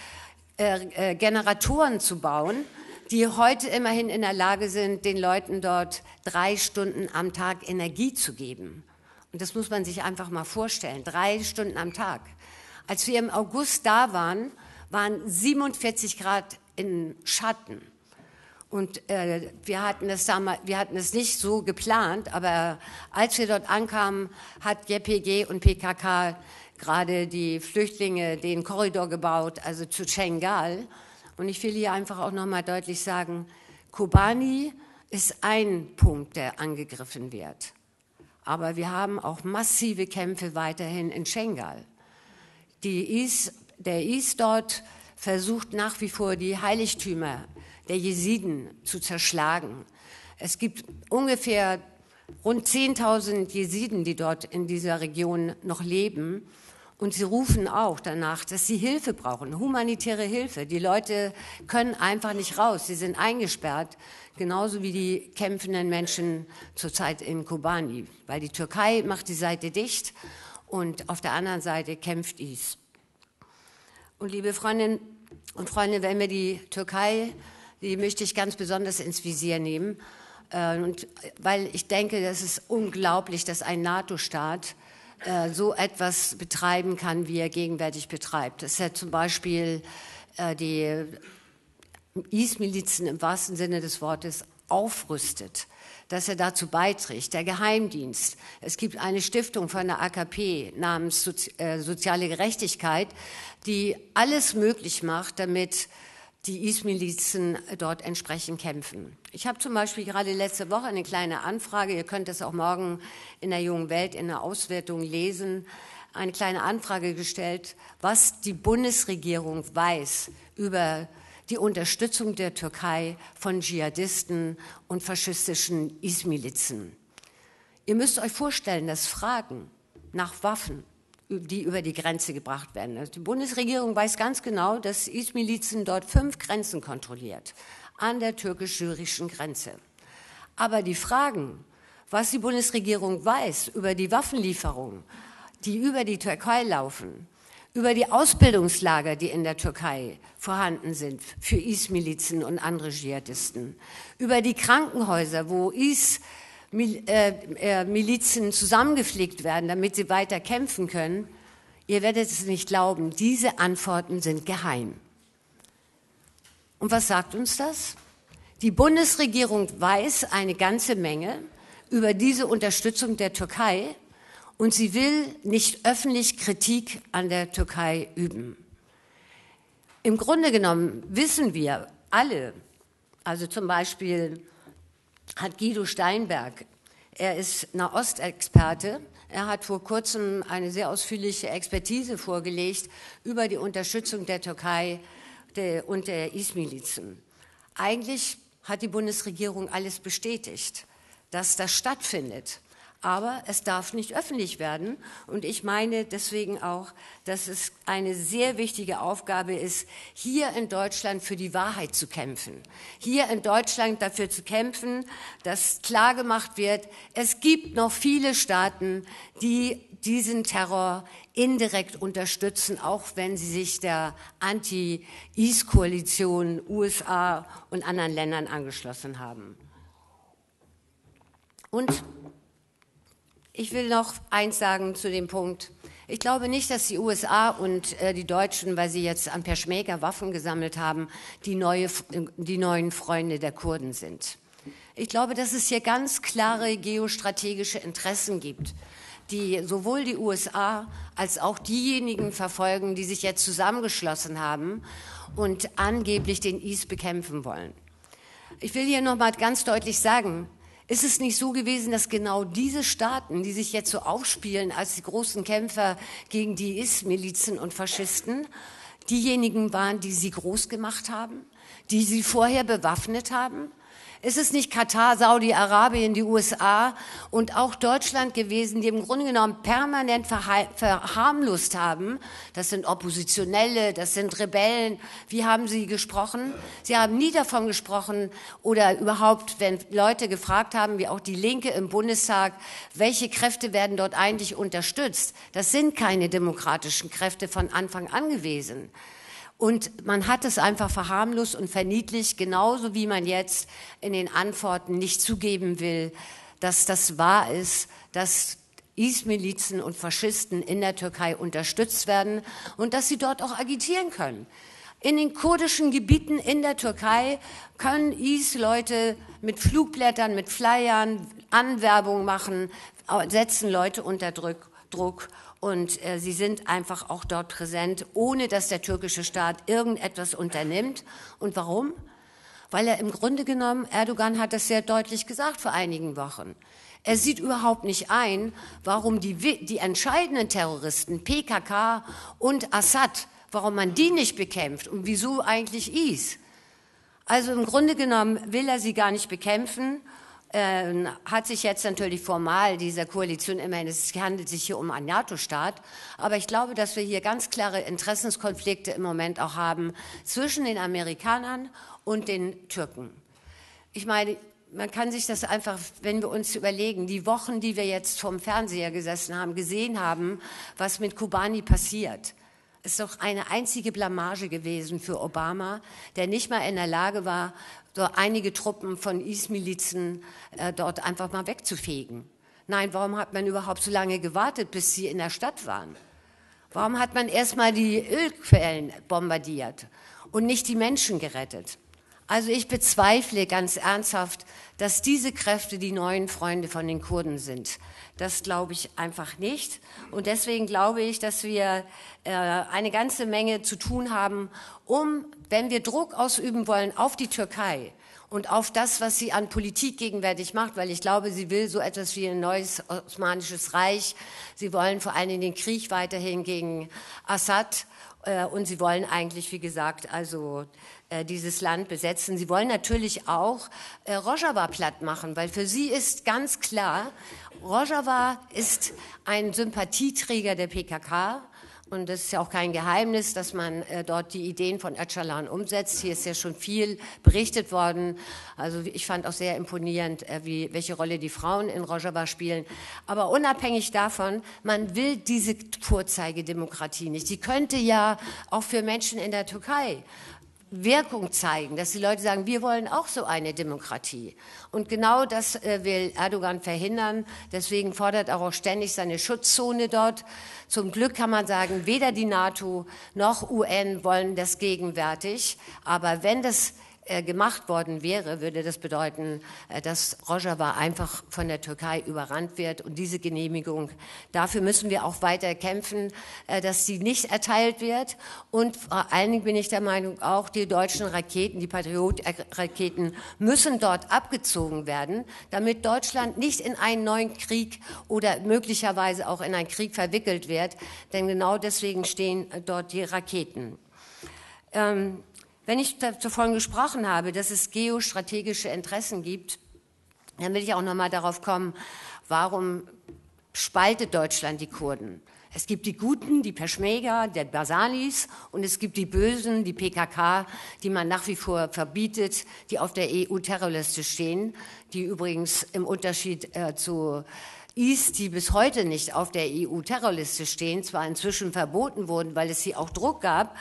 S4: äh, äh, Generatoren zu bauen, die heute immerhin in der Lage sind, den Leuten dort drei Stunden am Tag Energie zu geben. Und das muss man sich einfach mal vorstellen, drei Stunden am Tag. Als wir im August da waren, waren 47 Grad in Schatten. Und äh, wir, hatten das damals, wir hatten es nicht so geplant, aber als wir dort ankamen, hat JPG und PKK gerade die Flüchtlinge den Korridor gebaut, also zu Schengal. Und ich will hier einfach auch noch mal deutlich sagen, Kobani ist ein Punkt, der angegriffen wird. Aber wir haben auch massive Kämpfe weiterhin in Schengal. Is der Is dort versucht nach wie vor die Heiligtümer der Jesiden zu zerschlagen. Es gibt ungefähr rund 10.000 Jesiden, die dort in dieser Region noch leben. Und sie rufen auch danach, dass sie Hilfe brauchen, humanitäre Hilfe. Die Leute können einfach nicht raus. Sie sind eingesperrt, genauso wie die kämpfenden Menschen zurzeit in Kobani. Weil die Türkei macht die Seite dicht und auf der anderen Seite kämpft IS. Und liebe Freundinnen und Freunde, wenn wir die Türkei, die möchte ich ganz besonders ins Visier nehmen, äh, und weil ich denke, das ist unglaublich, dass ein NATO-Staat äh, so etwas betreiben kann, wie er gegenwärtig betreibt. Ist ja zum Beispiel äh, die IS-Milizen im wahrsten Sinne des Wortes aufrüstet dass er dazu beiträgt. Der Geheimdienst. Es gibt eine Stiftung von der AKP namens Sozi äh, Soziale Gerechtigkeit, die alles möglich macht, damit die IS-Milizen dort entsprechend kämpfen. Ich habe zum Beispiel gerade letzte Woche eine kleine Anfrage, ihr könnt es auch morgen in der Jungen Welt in der Auswertung lesen, eine kleine Anfrage gestellt, was die Bundesregierung weiß über die Unterstützung der Türkei von Dschihadisten und faschistischen IS-Milizen. Ihr müsst euch vorstellen, dass Fragen nach Waffen, die über die Grenze gebracht werden. Also die Bundesregierung weiß ganz genau, dass IS-Milizen dort fünf Grenzen kontrolliert, an der türkisch-syrischen Grenze. Aber die Fragen, was die Bundesregierung weiß über die Waffenlieferungen, die über die Türkei laufen, über die Ausbildungslager, die in der Türkei vorhanden sind für IS-Milizen und andere Dschihadisten, über die Krankenhäuser, wo IS-Milizen äh, äh, zusammengepflegt werden, damit sie weiter kämpfen können. Ihr werdet es nicht glauben, diese Antworten sind geheim. Und was sagt uns das? Die Bundesregierung weiß eine ganze Menge über diese Unterstützung der Türkei und sie will nicht öffentlich Kritik an der Türkei üben. Im Grunde genommen wissen wir alle, also zum Beispiel hat Guido Steinberg, er ist Nahostexperte, er hat vor kurzem eine sehr ausführliche Expertise vorgelegt über die Unterstützung der Türkei und der IS-Milizen. Eigentlich hat die Bundesregierung alles bestätigt, dass das stattfindet aber es darf nicht öffentlich werden. Und ich meine deswegen auch, dass es eine sehr wichtige Aufgabe ist, hier in Deutschland für die Wahrheit zu kämpfen. Hier in Deutschland dafür zu kämpfen, dass klargemacht wird, es gibt noch viele Staaten, die diesen Terror indirekt unterstützen, auch wenn sie sich der Anti-IS-Koalition USA und anderen Ländern angeschlossen haben. Und ich will noch eins sagen zu dem Punkt. Ich glaube nicht, dass die USA und äh, die Deutschen, weil sie jetzt an Peschmerga Waffen gesammelt haben, die, neue, die neuen Freunde der Kurden sind. Ich glaube, dass es hier ganz klare geostrategische Interessen gibt, die sowohl die USA als auch diejenigen verfolgen, die sich jetzt zusammengeschlossen haben und angeblich den IS bekämpfen wollen. Ich will hier noch mal ganz deutlich sagen, ist es nicht so gewesen, dass genau diese Staaten, die sich jetzt so aufspielen als die großen Kämpfer gegen die IS-Milizen und Faschisten, diejenigen waren, die sie groß gemacht haben, die sie vorher bewaffnet haben? Ist es nicht Katar, Saudi-Arabien, die USA und auch Deutschland gewesen, die im Grunde genommen permanent verharmlost haben? Das sind Oppositionelle, das sind Rebellen. Wie haben Sie gesprochen? Sie haben nie davon gesprochen oder überhaupt, wenn Leute gefragt haben, wie auch die Linke im Bundestag, welche Kräfte werden dort eigentlich unterstützt? Das sind keine demokratischen Kräfte von Anfang an gewesen. Und man hat es einfach verharmlost und verniedlicht, genauso wie man jetzt in den Antworten nicht zugeben will, dass das wahr ist, dass IS-Milizen und Faschisten in der Türkei unterstützt werden und dass sie dort auch agitieren können. In den kurdischen Gebieten in der Türkei können IS-Leute mit Flugblättern, mit Flyern Anwerbung machen, setzen Leute unter Druck und äh, sie sind einfach auch dort präsent, ohne dass der türkische Staat irgendetwas unternimmt. Und warum? Weil er im Grunde genommen, Erdogan hat das sehr deutlich gesagt vor einigen Wochen, er sieht überhaupt nicht ein, warum die, die entscheidenden Terroristen, PKK und Assad, warum man die nicht bekämpft und wieso eigentlich IS. Also im Grunde genommen will er sie gar nicht bekämpfen äh, hat sich jetzt natürlich formal dieser Koalition immerhin, es handelt sich hier um einen NATO-Staat, aber ich glaube, dass wir hier ganz klare Interessenskonflikte im Moment auch haben zwischen den Amerikanern und den Türken. Ich meine, man kann sich das einfach, wenn wir uns überlegen, die Wochen, die wir jetzt vom Fernseher gesessen haben, gesehen haben, was mit Kobani passiert ist doch eine einzige Blamage gewesen für Obama, der nicht mal in der Lage war, so einige Truppen von IS-Milizen äh, dort einfach mal wegzufegen. Nein, warum hat man überhaupt so lange gewartet, bis sie in der Stadt waren? Warum hat man erst mal die Ölquellen bombardiert und nicht die Menschen gerettet? Also ich bezweifle ganz ernsthaft, dass diese Kräfte die neuen Freunde von den Kurden sind. Das glaube ich einfach nicht. Und deswegen glaube ich, dass wir äh, eine ganze Menge zu tun haben, um, wenn wir Druck ausüben wollen auf die Türkei, und auf das, was sie an Politik gegenwärtig macht, weil ich glaube, sie will so etwas wie ein neues Osmanisches Reich. Sie wollen vor allem den Krieg weiterhin gegen Assad äh, und sie wollen eigentlich, wie gesagt, also äh, dieses Land besetzen. Sie wollen natürlich auch äh, Rojava platt machen, weil für sie ist ganz klar, Rojava ist ein Sympathieträger der PKK Und es ist ja auch kein Geheimnis, dass man äh, dort die Ideen von Öcalan umsetzt. Hier ist ja schon viel berichtet worden. Also ich fand auch sehr imponierend, äh, wie, welche Rolle die Frauen in Rojava spielen. Aber unabhängig davon, man will diese Vorzeigedemokratie nicht. Die könnte ja auch für Menschen in der Türkei Wirkung zeigen, dass die Leute sagen, wir wollen auch so eine Demokratie. Und genau das äh, will Erdogan verhindern. Deswegen fordert er auch ständig seine Schutzzone dort. Zum Glück kann man sagen, weder die NATO noch UN wollen das gegenwärtig. Aber wenn das gemacht worden wäre, würde das bedeuten, äh, dass Rojava einfach von der Türkei überrannt wird. Und diese Genehmigung, dafür müssen wir auch weiter kämpfen, äh, dass sie nicht erteilt wird. Und vor allen Dingen bin ich der Meinung, auch die deutschen Raketen, die Patriot-Raketen müssen dort abgezogen werden, damit Deutschland nicht in einen neuen Krieg oder möglicherweise auch in einen Krieg verwickelt wird. Denn genau deswegen stehen dort die Raketen. Ähm, wenn ich davon gesprochen habe, dass es geostrategische Interessen gibt, dann will ich auch noch mal darauf kommen, warum spaltet Deutschland die Kurden? Es gibt die Guten, die Peschmerga, der Basanis, und es gibt die Bösen, die PKK, die man nach wie vor verbietet, die auf der EU-Terrorliste stehen, die übrigens im Unterschied äh, zu IS, die bis heute nicht auf der EU-Terrorliste stehen, zwar inzwischen verboten wurden, weil es hier auch Druck gab,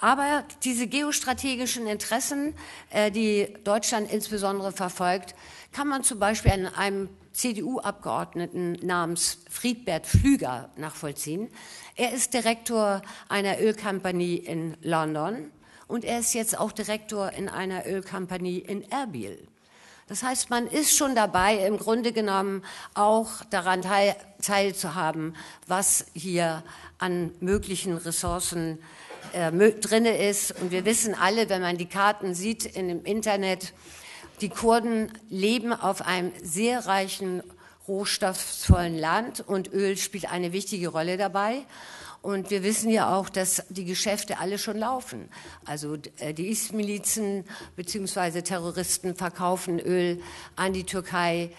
S4: aber diese geostrategischen Interessen, äh, die Deutschland insbesondere verfolgt, kann man zum Beispiel an einem CDU-Abgeordneten namens Friedbert Flüger nachvollziehen. Er ist Direktor einer Ölkompanie in London und er ist jetzt auch Direktor in einer Ölkompanie in Erbil. Das heißt, man ist schon dabei, im Grunde genommen auch daran teil, teilzuhaben, was hier an möglichen Ressourcen äh, drin ist. Und wir wissen alle, wenn man die Karten sieht in dem Internet, die Kurden leben auf einem sehr reichen, rohstoffvollen Land und Öl spielt eine wichtige Rolle dabei. Und wir wissen ja auch, dass die Geschäfte alle schon laufen. Also äh, die IS-Milizen bzw. Terroristen verkaufen Öl an die Türkei.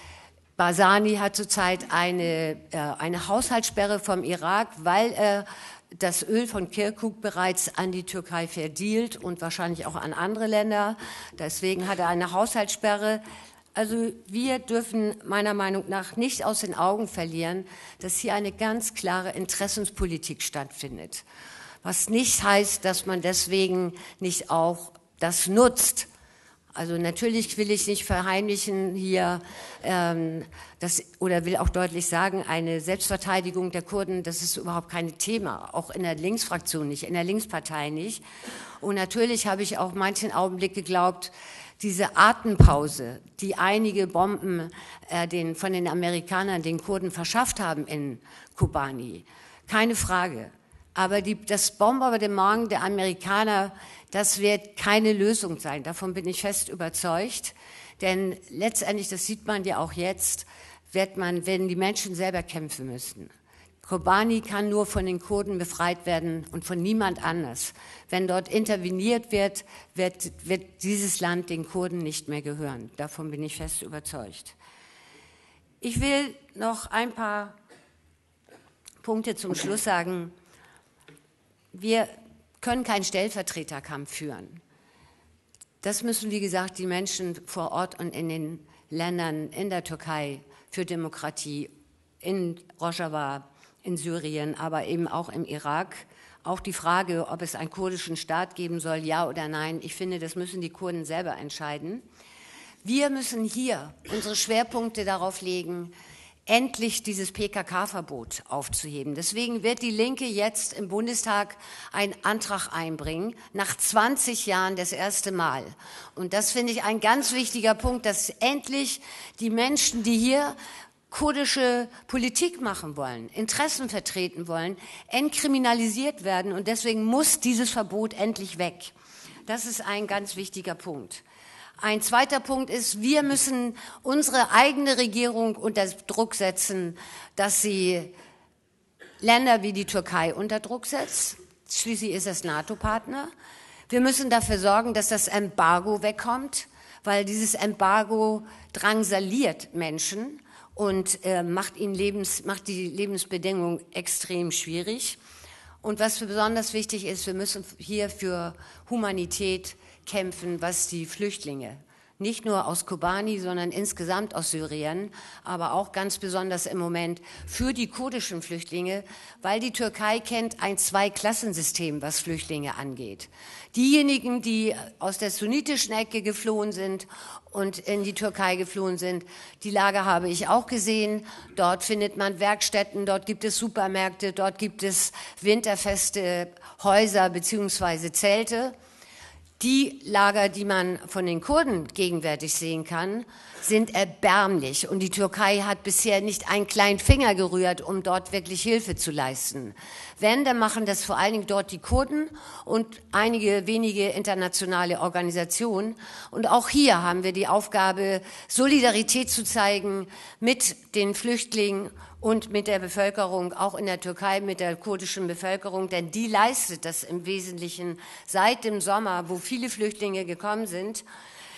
S4: Basani hat zurzeit eine, äh, eine Haushaltssperre vom Irak, weil er das Öl von Kirkuk bereits an die Türkei verdielt und wahrscheinlich auch an andere Länder. Deswegen hat er eine Haushaltssperre. Also wir dürfen meiner Meinung nach nicht aus den Augen verlieren, dass hier eine ganz klare Interessenspolitik stattfindet. Was nicht heißt, dass man deswegen nicht auch das nutzt, also natürlich will ich nicht verheimlichen hier, ähm, das, oder will auch deutlich sagen, eine Selbstverteidigung der Kurden, das ist überhaupt kein Thema, auch in der Linksfraktion nicht, in der Linkspartei nicht. Und natürlich habe ich auch manchen Augenblick geglaubt, diese Atempause, die einige Bomben äh, den, von den Amerikanern den Kurden verschafft haben in Kobani, keine Frage. Aber die, das Bombardement der Amerikaner, das wird keine Lösung sein. Davon bin ich fest überzeugt. Denn letztendlich, das sieht man ja auch jetzt, wird man, werden die Menschen selber kämpfen müssen. Kobani kann nur von den Kurden befreit werden und von niemand anders. Wenn dort interveniert wird, wird, wird dieses Land den Kurden nicht mehr gehören. Davon bin ich fest überzeugt. Ich will noch ein paar Punkte zum Schluss sagen. Wir können keinen Stellvertreterkampf führen. Das müssen, wie gesagt, die Menschen vor Ort und in den Ländern in der Türkei für Demokratie, in Rojava, in Syrien, aber eben auch im Irak. Auch die Frage, ob es einen kurdischen Staat geben soll, ja oder nein, ich finde, das müssen die Kurden selber entscheiden. Wir müssen hier unsere Schwerpunkte darauf legen, endlich dieses PKK-Verbot aufzuheben. Deswegen wird die Linke jetzt im Bundestag einen Antrag einbringen, nach 20 Jahren das erste Mal. Und das finde ich ein ganz wichtiger Punkt, dass endlich die Menschen, die hier kurdische Politik machen wollen, Interessen vertreten wollen, entkriminalisiert werden. Und deswegen muss dieses Verbot endlich weg. Das ist ein ganz wichtiger Punkt. Ein zweiter Punkt ist, wir müssen unsere eigene Regierung unter Druck setzen, dass sie Länder wie die Türkei unter Druck setzt. Schließlich ist es NATO-Partner. Wir müssen dafür sorgen, dass das Embargo wegkommt, weil dieses Embargo drangsaliert Menschen und äh, macht, ihnen Lebens, macht die Lebensbedingungen extrem schwierig. Und was besonders wichtig ist, wir müssen hier für Humanität kämpfen, was die Flüchtlinge nicht nur aus Kobani, sondern insgesamt aus Syrien, aber auch ganz besonders im Moment für die kurdischen Flüchtlinge, weil die Türkei kennt ein Zweiklassensystem, was Flüchtlinge angeht. Diejenigen, die aus der sunnitischen Ecke geflohen sind und in die Türkei geflohen sind, die Lage habe ich auch gesehen. Dort findet man Werkstätten, dort gibt es Supermärkte, dort gibt es winterfeste Häuser beziehungsweise Zelte. Die Lager, die man von den Kurden gegenwärtig sehen kann, sind erbärmlich. Und die Türkei hat bisher nicht einen kleinen Finger gerührt, um dort wirklich Hilfe zu leisten. Wenn, dann machen das vor allen Dingen dort die Kurden und einige wenige internationale Organisationen. Und auch hier haben wir die Aufgabe, Solidarität zu zeigen mit den Flüchtlingen und mit der Bevölkerung, auch in der Türkei, mit der kurdischen Bevölkerung, denn die leistet das im Wesentlichen seit dem Sommer, wo viele Flüchtlinge gekommen sind.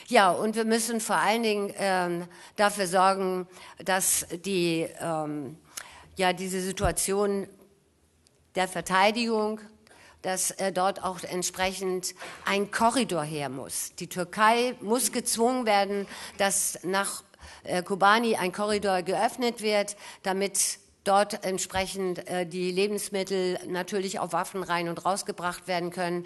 S4: Ja, und wir müssen vor allen Dingen ähm, dafür sorgen, dass die, ähm, ja, diese Situation der Verteidigung, dass äh, dort auch entsprechend ein Korridor her muss. Die Türkei muss gezwungen werden, dass nach äh, Kobani ein Korridor geöffnet wird, damit dort entsprechend äh, die Lebensmittel natürlich auf Waffen rein und rausgebracht werden können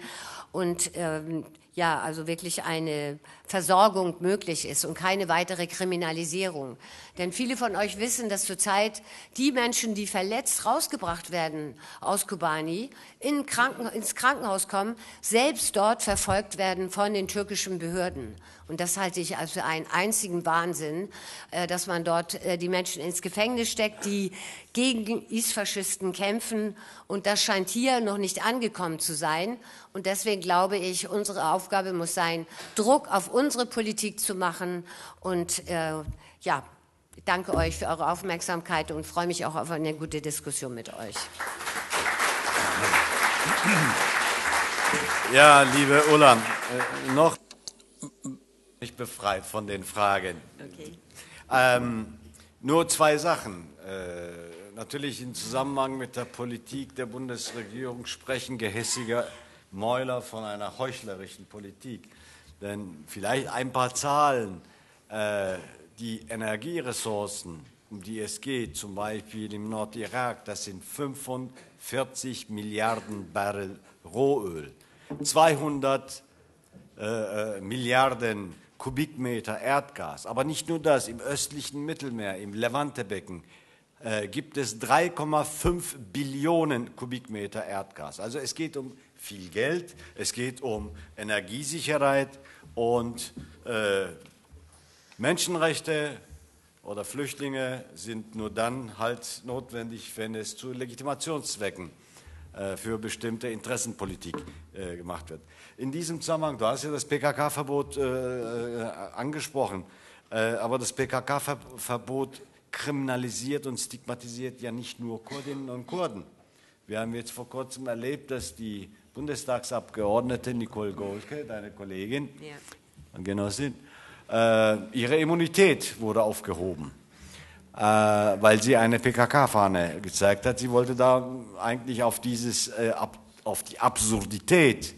S4: und ähm, ja, also wirklich eine Versorgung möglich ist und keine weitere Kriminalisierung. Denn viele von euch wissen, dass zurzeit die Menschen, die verletzt rausgebracht werden aus Kobani, in Kranken ins Krankenhaus kommen, selbst dort verfolgt werden von den türkischen Behörden. Und das halte ich als für einen einzigen Wahnsinn, äh, dass man dort äh, die Menschen ins Gefängnis steckt, die gegen Isfaschisten kämpfen. Und das scheint hier noch nicht angekommen zu sein. Und deswegen glaube ich, unsere Aufgabe muss sein, Druck auf unsere Politik zu machen. Und äh, ja, ich danke euch für eure Aufmerksamkeit und freue mich auch auf eine gute Diskussion mit euch.
S2: Ja, liebe Ulla, äh, noch nicht befreit von den Fragen. Okay. Ähm, nur zwei Sachen. Äh, natürlich im Zusammenhang mit der Politik der Bundesregierung sprechen gehässige Mäuler von einer heuchlerischen Politik. Denn vielleicht ein paar Zahlen. Äh, die Energieressourcen, um die es geht, zum Beispiel im Nordirak, das sind 45 Milliarden Barrel Rohöl, 200 äh, äh, Milliarden Kubikmeter Erdgas. Aber nicht nur das, im östlichen Mittelmeer, im Levantebecken äh, gibt es 3,5 Billionen Kubikmeter Erdgas. Also es geht um viel Geld, es geht um Energiesicherheit und äh, Menschenrechte oder Flüchtlinge sind nur dann halt notwendig, wenn es zu Legitimationszwecken äh, für bestimmte Interessenpolitik äh, gemacht wird. In diesem Zusammenhang, du hast ja das PKK-Verbot äh, äh, angesprochen, äh, aber das PKK-Verbot kriminalisiert und stigmatisiert ja nicht nur Kurdinnen und Kurden. Wir haben jetzt vor kurzem erlebt, dass die Bundestagsabgeordnete Nicole Golke, deine Kollegin, ja. Genossin, äh, ihre Immunität wurde aufgehoben, äh, weil sie eine PKK-Fahne gezeigt hat. Sie wollte da eigentlich auf, dieses, äh, ab, auf die Absurdität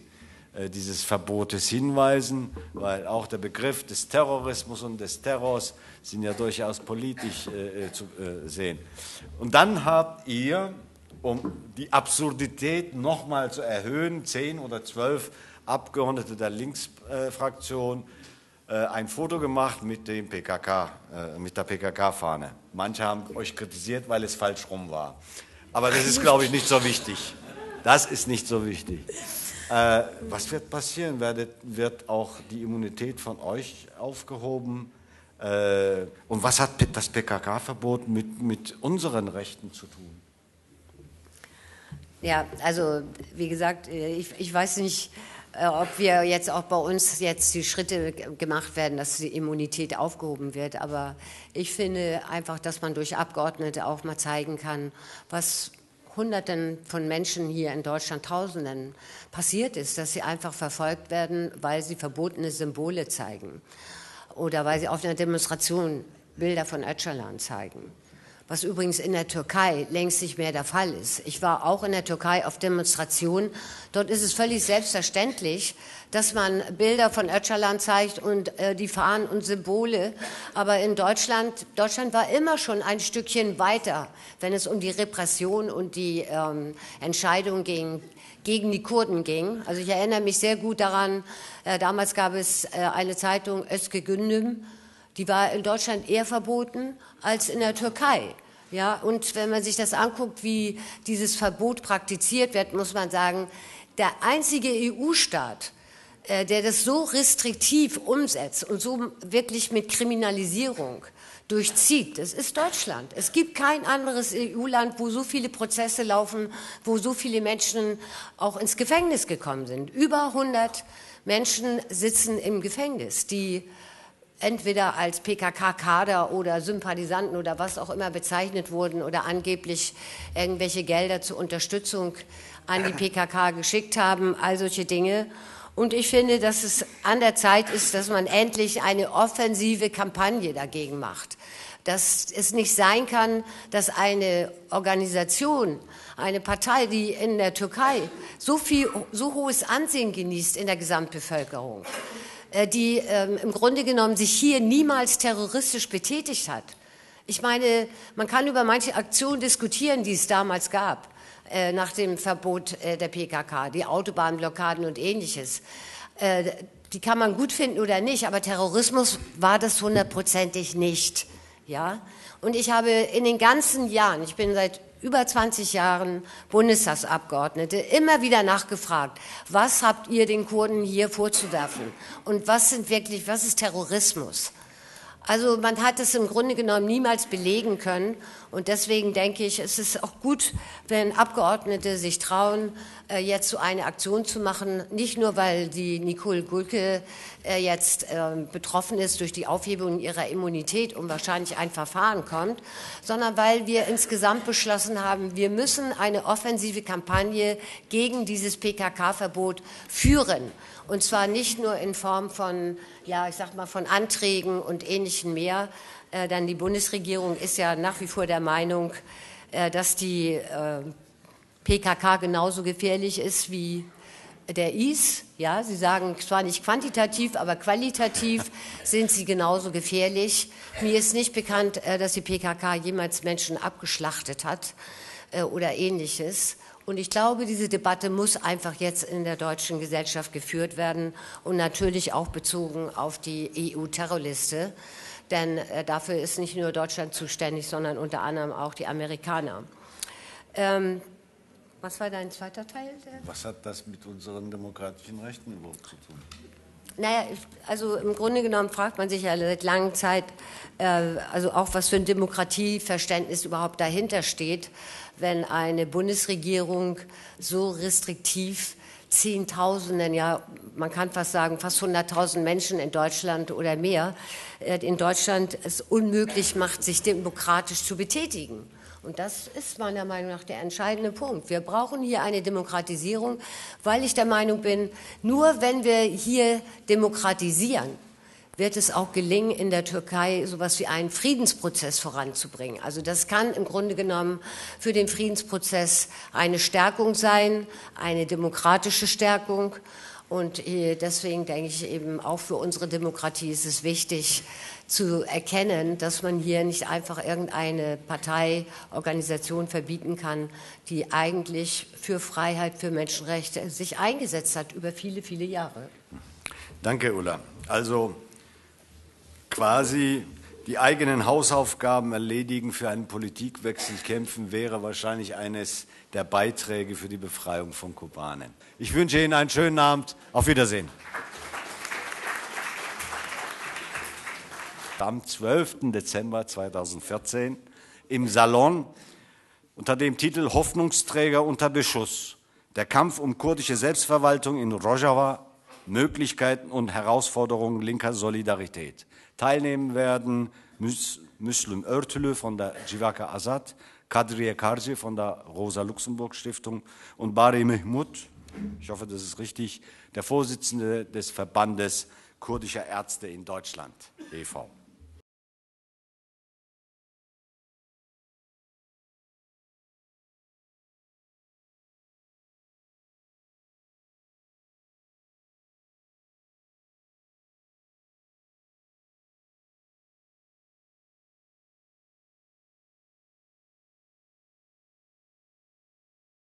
S2: äh, dieses Verbotes hinweisen, weil auch der Begriff des Terrorismus und des Terrors sind ja durchaus politisch äh, äh zu äh, sehen. Und dann habt ihr, um die Absurdität nochmal zu erhöhen, zehn oder zwölf Abgeordnete der Linksfraktion äh, ein Foto gemacht mit, dem PKK, mit der PKK-Fahne. Manche haben euch kritisiert, weil es falsch rum war. Aber das ist, glaube ich, nicht so wichtig. Das ist nicht so wichtig. Äh, was wird passieren? Werdet, wird auch die Immunität von euch aufgehoben? Äh, und was hat das PKK-Verbot mit, mit unseren Rechten zu tun?
S4: Ja, also wie gesagt, äh, ich, ich weiß nicht, äh, ob wir jetzt auch bei uns jetzt die Schritte gemacht werden, dass die Immunität aufgehoben wird. Aber ich finde einfach, dass man durch Abgeordnete auch mal zeigen kann, was Hunderten von Menschen hier in Deutschland, Tausenden, passiert ist, dass sie einfach verfolgt werden, weil sie verbotene Symbole zeigen oder weil sie auf einer Demonstration Bilder von Öcalan zeigen. Was übrigens in der Türkei längst nicht mehr der Fall ist. Ich war auch in der Türkei auf Demonstrationen. Dort ist es völlig selbstverständlich, dass man Bilder von Öcalan zeigt und äh, die Fahnen und Symbole. Aber in Deutschland, Deutschland war immer schon ein Stückchen weiter, wenn es um die Repression und die ähm, Entscheidung ging, gegen die Kurden ging. Also ich erinnere mich sehr gut daran, äh, damals gab es äh, eine Zeitung, Özge Gündüm, die war in Deutschland eher verboten als in der Türkei. Ja, und wenn man sich das anguckt, wie dieses Verbot praktiziert wird, muss man sagen, der einzige EU-Staat, äh, der das so restriktiv umsetzt und so wirklich mit Kriminalisierung durchzieht, das ist Deutschland. Es gibt kein anderes EU-Land, wo so viele Prozesse laufen, wo so viele Menschen auch ins Gefängnis gekommen sind. Über 100 Menschen sitzen im Gefängnis, die entweder als PKK-Kader oder Sympathisanten oder was auch immer bezeichnet wurden oder angeblich irgendwelche Gelder zur Unterstützung an die PKK geschickt haben, all solche Dinge. Und ich finde, dass es an der Zeit ist, dass man endlich eine offensive Kampagne dagegen macht. Dass es nicht sein kann, dass eine Organisation, eine Partei, die in der Türkei so viel, so hohes Ansehen genießt in der Gesamtbevölkerung, die ähm, im Grunde genommen sich hier niemals terroristisch betätigt hat. Ich meine, man kann über manche Aktionen diskutieren, die es damals gab, äh, nach dem Verbot äh, der PKK, die Autobahnblockaden und ähnliches. Äh, die kann man gut finden oder nicht, aber Terrorismus war das hundertprozentig nicht. Ja? Und ich habe in den ganzen Jahren, ich bin seit über 20 Jahren Bundestagsabgeordnete, immer wieder nachgefragt, was habt ihr den Kurden hier vorzuwerfen? Und was sind wirklich, was ist Terrorismus? Also man hat es im Grunde genommen niemals belegen können. Und deswegen denke ich, es ist auch gut, wenn Abgeordnete sich trauen, äh, jetzt so eine Aktion zu machen. Nicht nur, weil die Nicole Gulke äh, jetzt ähm, betroffen ist durch die Aufhebung ihrer Immunität und wahrscheinlich ein Verfahren kommt, sondern weil wir insgesamt beschlossen haben, wir müssen eine offensive Kampagne gegen dieses PKK-Verbot führen. Und zwar nicht nur in Form von, ja, ich sag mal, von Anträgen und Ähnlichem mehr. Äh, denn die Bundesregierung ist ja nach wie vor der Meinung, äh, dass die äh, PKK genauso gefährlich ist wie der IS. Ja, sie sagen zwar nicht quantitativ, aber qualitativ [laughs] sind sie genauso gefährlich. Mir ist nicht bekannt, äh, dass die PKK jemals Menschen abgeschlachtet hat äh, oder ähnliches. Und ich glaube, diese Debatte muss einfach jetzt in der deutschen Gesellschaft geführt werden und natürlich auch bezogen auf die EU-Terrorliste. Denn äh, dafür ist nicht nur Deutschland zuständig, sondern unter anderem auch die Amerikaner. Ähm, was war dein zweiter Teil?
S2: Was hat das mit unseren demokratischen Rechten überhaupt zu tun?
S4: Naja, also im Grunde genommen fragt man sich ja seit langer Zeit, äh, also auch was für ein Demokratieverständnis überhaupt dahinter steht, wenn eine Bundesregierung so restriktiv Zehntausenden, ja, man kann fast sagen, fast 100.000 Menschen in Deutschland oder mehr, äh, in Deutschland es unmöglich macht, sich demokratisch zu betätigen. Und das ist meiner Meinung nach der entscheidende Punkt. Wir brauchen hier eine Demokratisierung, weil ich der Meinung bin, nur wenn wir hier demokratisieren, wird es auch gelingen, in der Türkei so etwas wie einen Friedensprozess voranzubringen. Also das kann im Grunde genommen für den Friedensprozess eine Stärkung sein, eine demokratische Stärkung. Und äh, deswegen denke ich eben auch für unsere Demokratie ist es wichtig zu erkennen, dass man hier nicht einfach irgendeine Partei, Organisation verbieten kann, die eigentlich für Freiheit, für Menschenrechte sich eingesetzt hat über viele, viele Jahre.
S2: Danke, Ulla. Also quasi die eigenen Hausaufgaben erledigen, für einen Politikwechsel kämpfen, wäre wahrscheinlich eines der Beiträge für die Befreiung von Kubanen. Ich wünsche Ihnen einen schönen Abend. Auf Wiedersehen. Am 12. Dezember 2014 im Salon unter dem Titel Hoffnungsträger unter Beschuss. Der Kampf um kurdische Selbstverwaltung in Rojava, Möglichkeiten und Herausforderungen linker Solidarität. Teilnehmen werden Müslüm Örtülü von der Civaka Azad, Kadriye Karci von der Rosa-Luxemburg-Stiftung und Bari Mehmut, ich hoffe, das ist richtig, der Vorsitzende des Verbandes kurdischer Ärzte in Deutschland, e.V.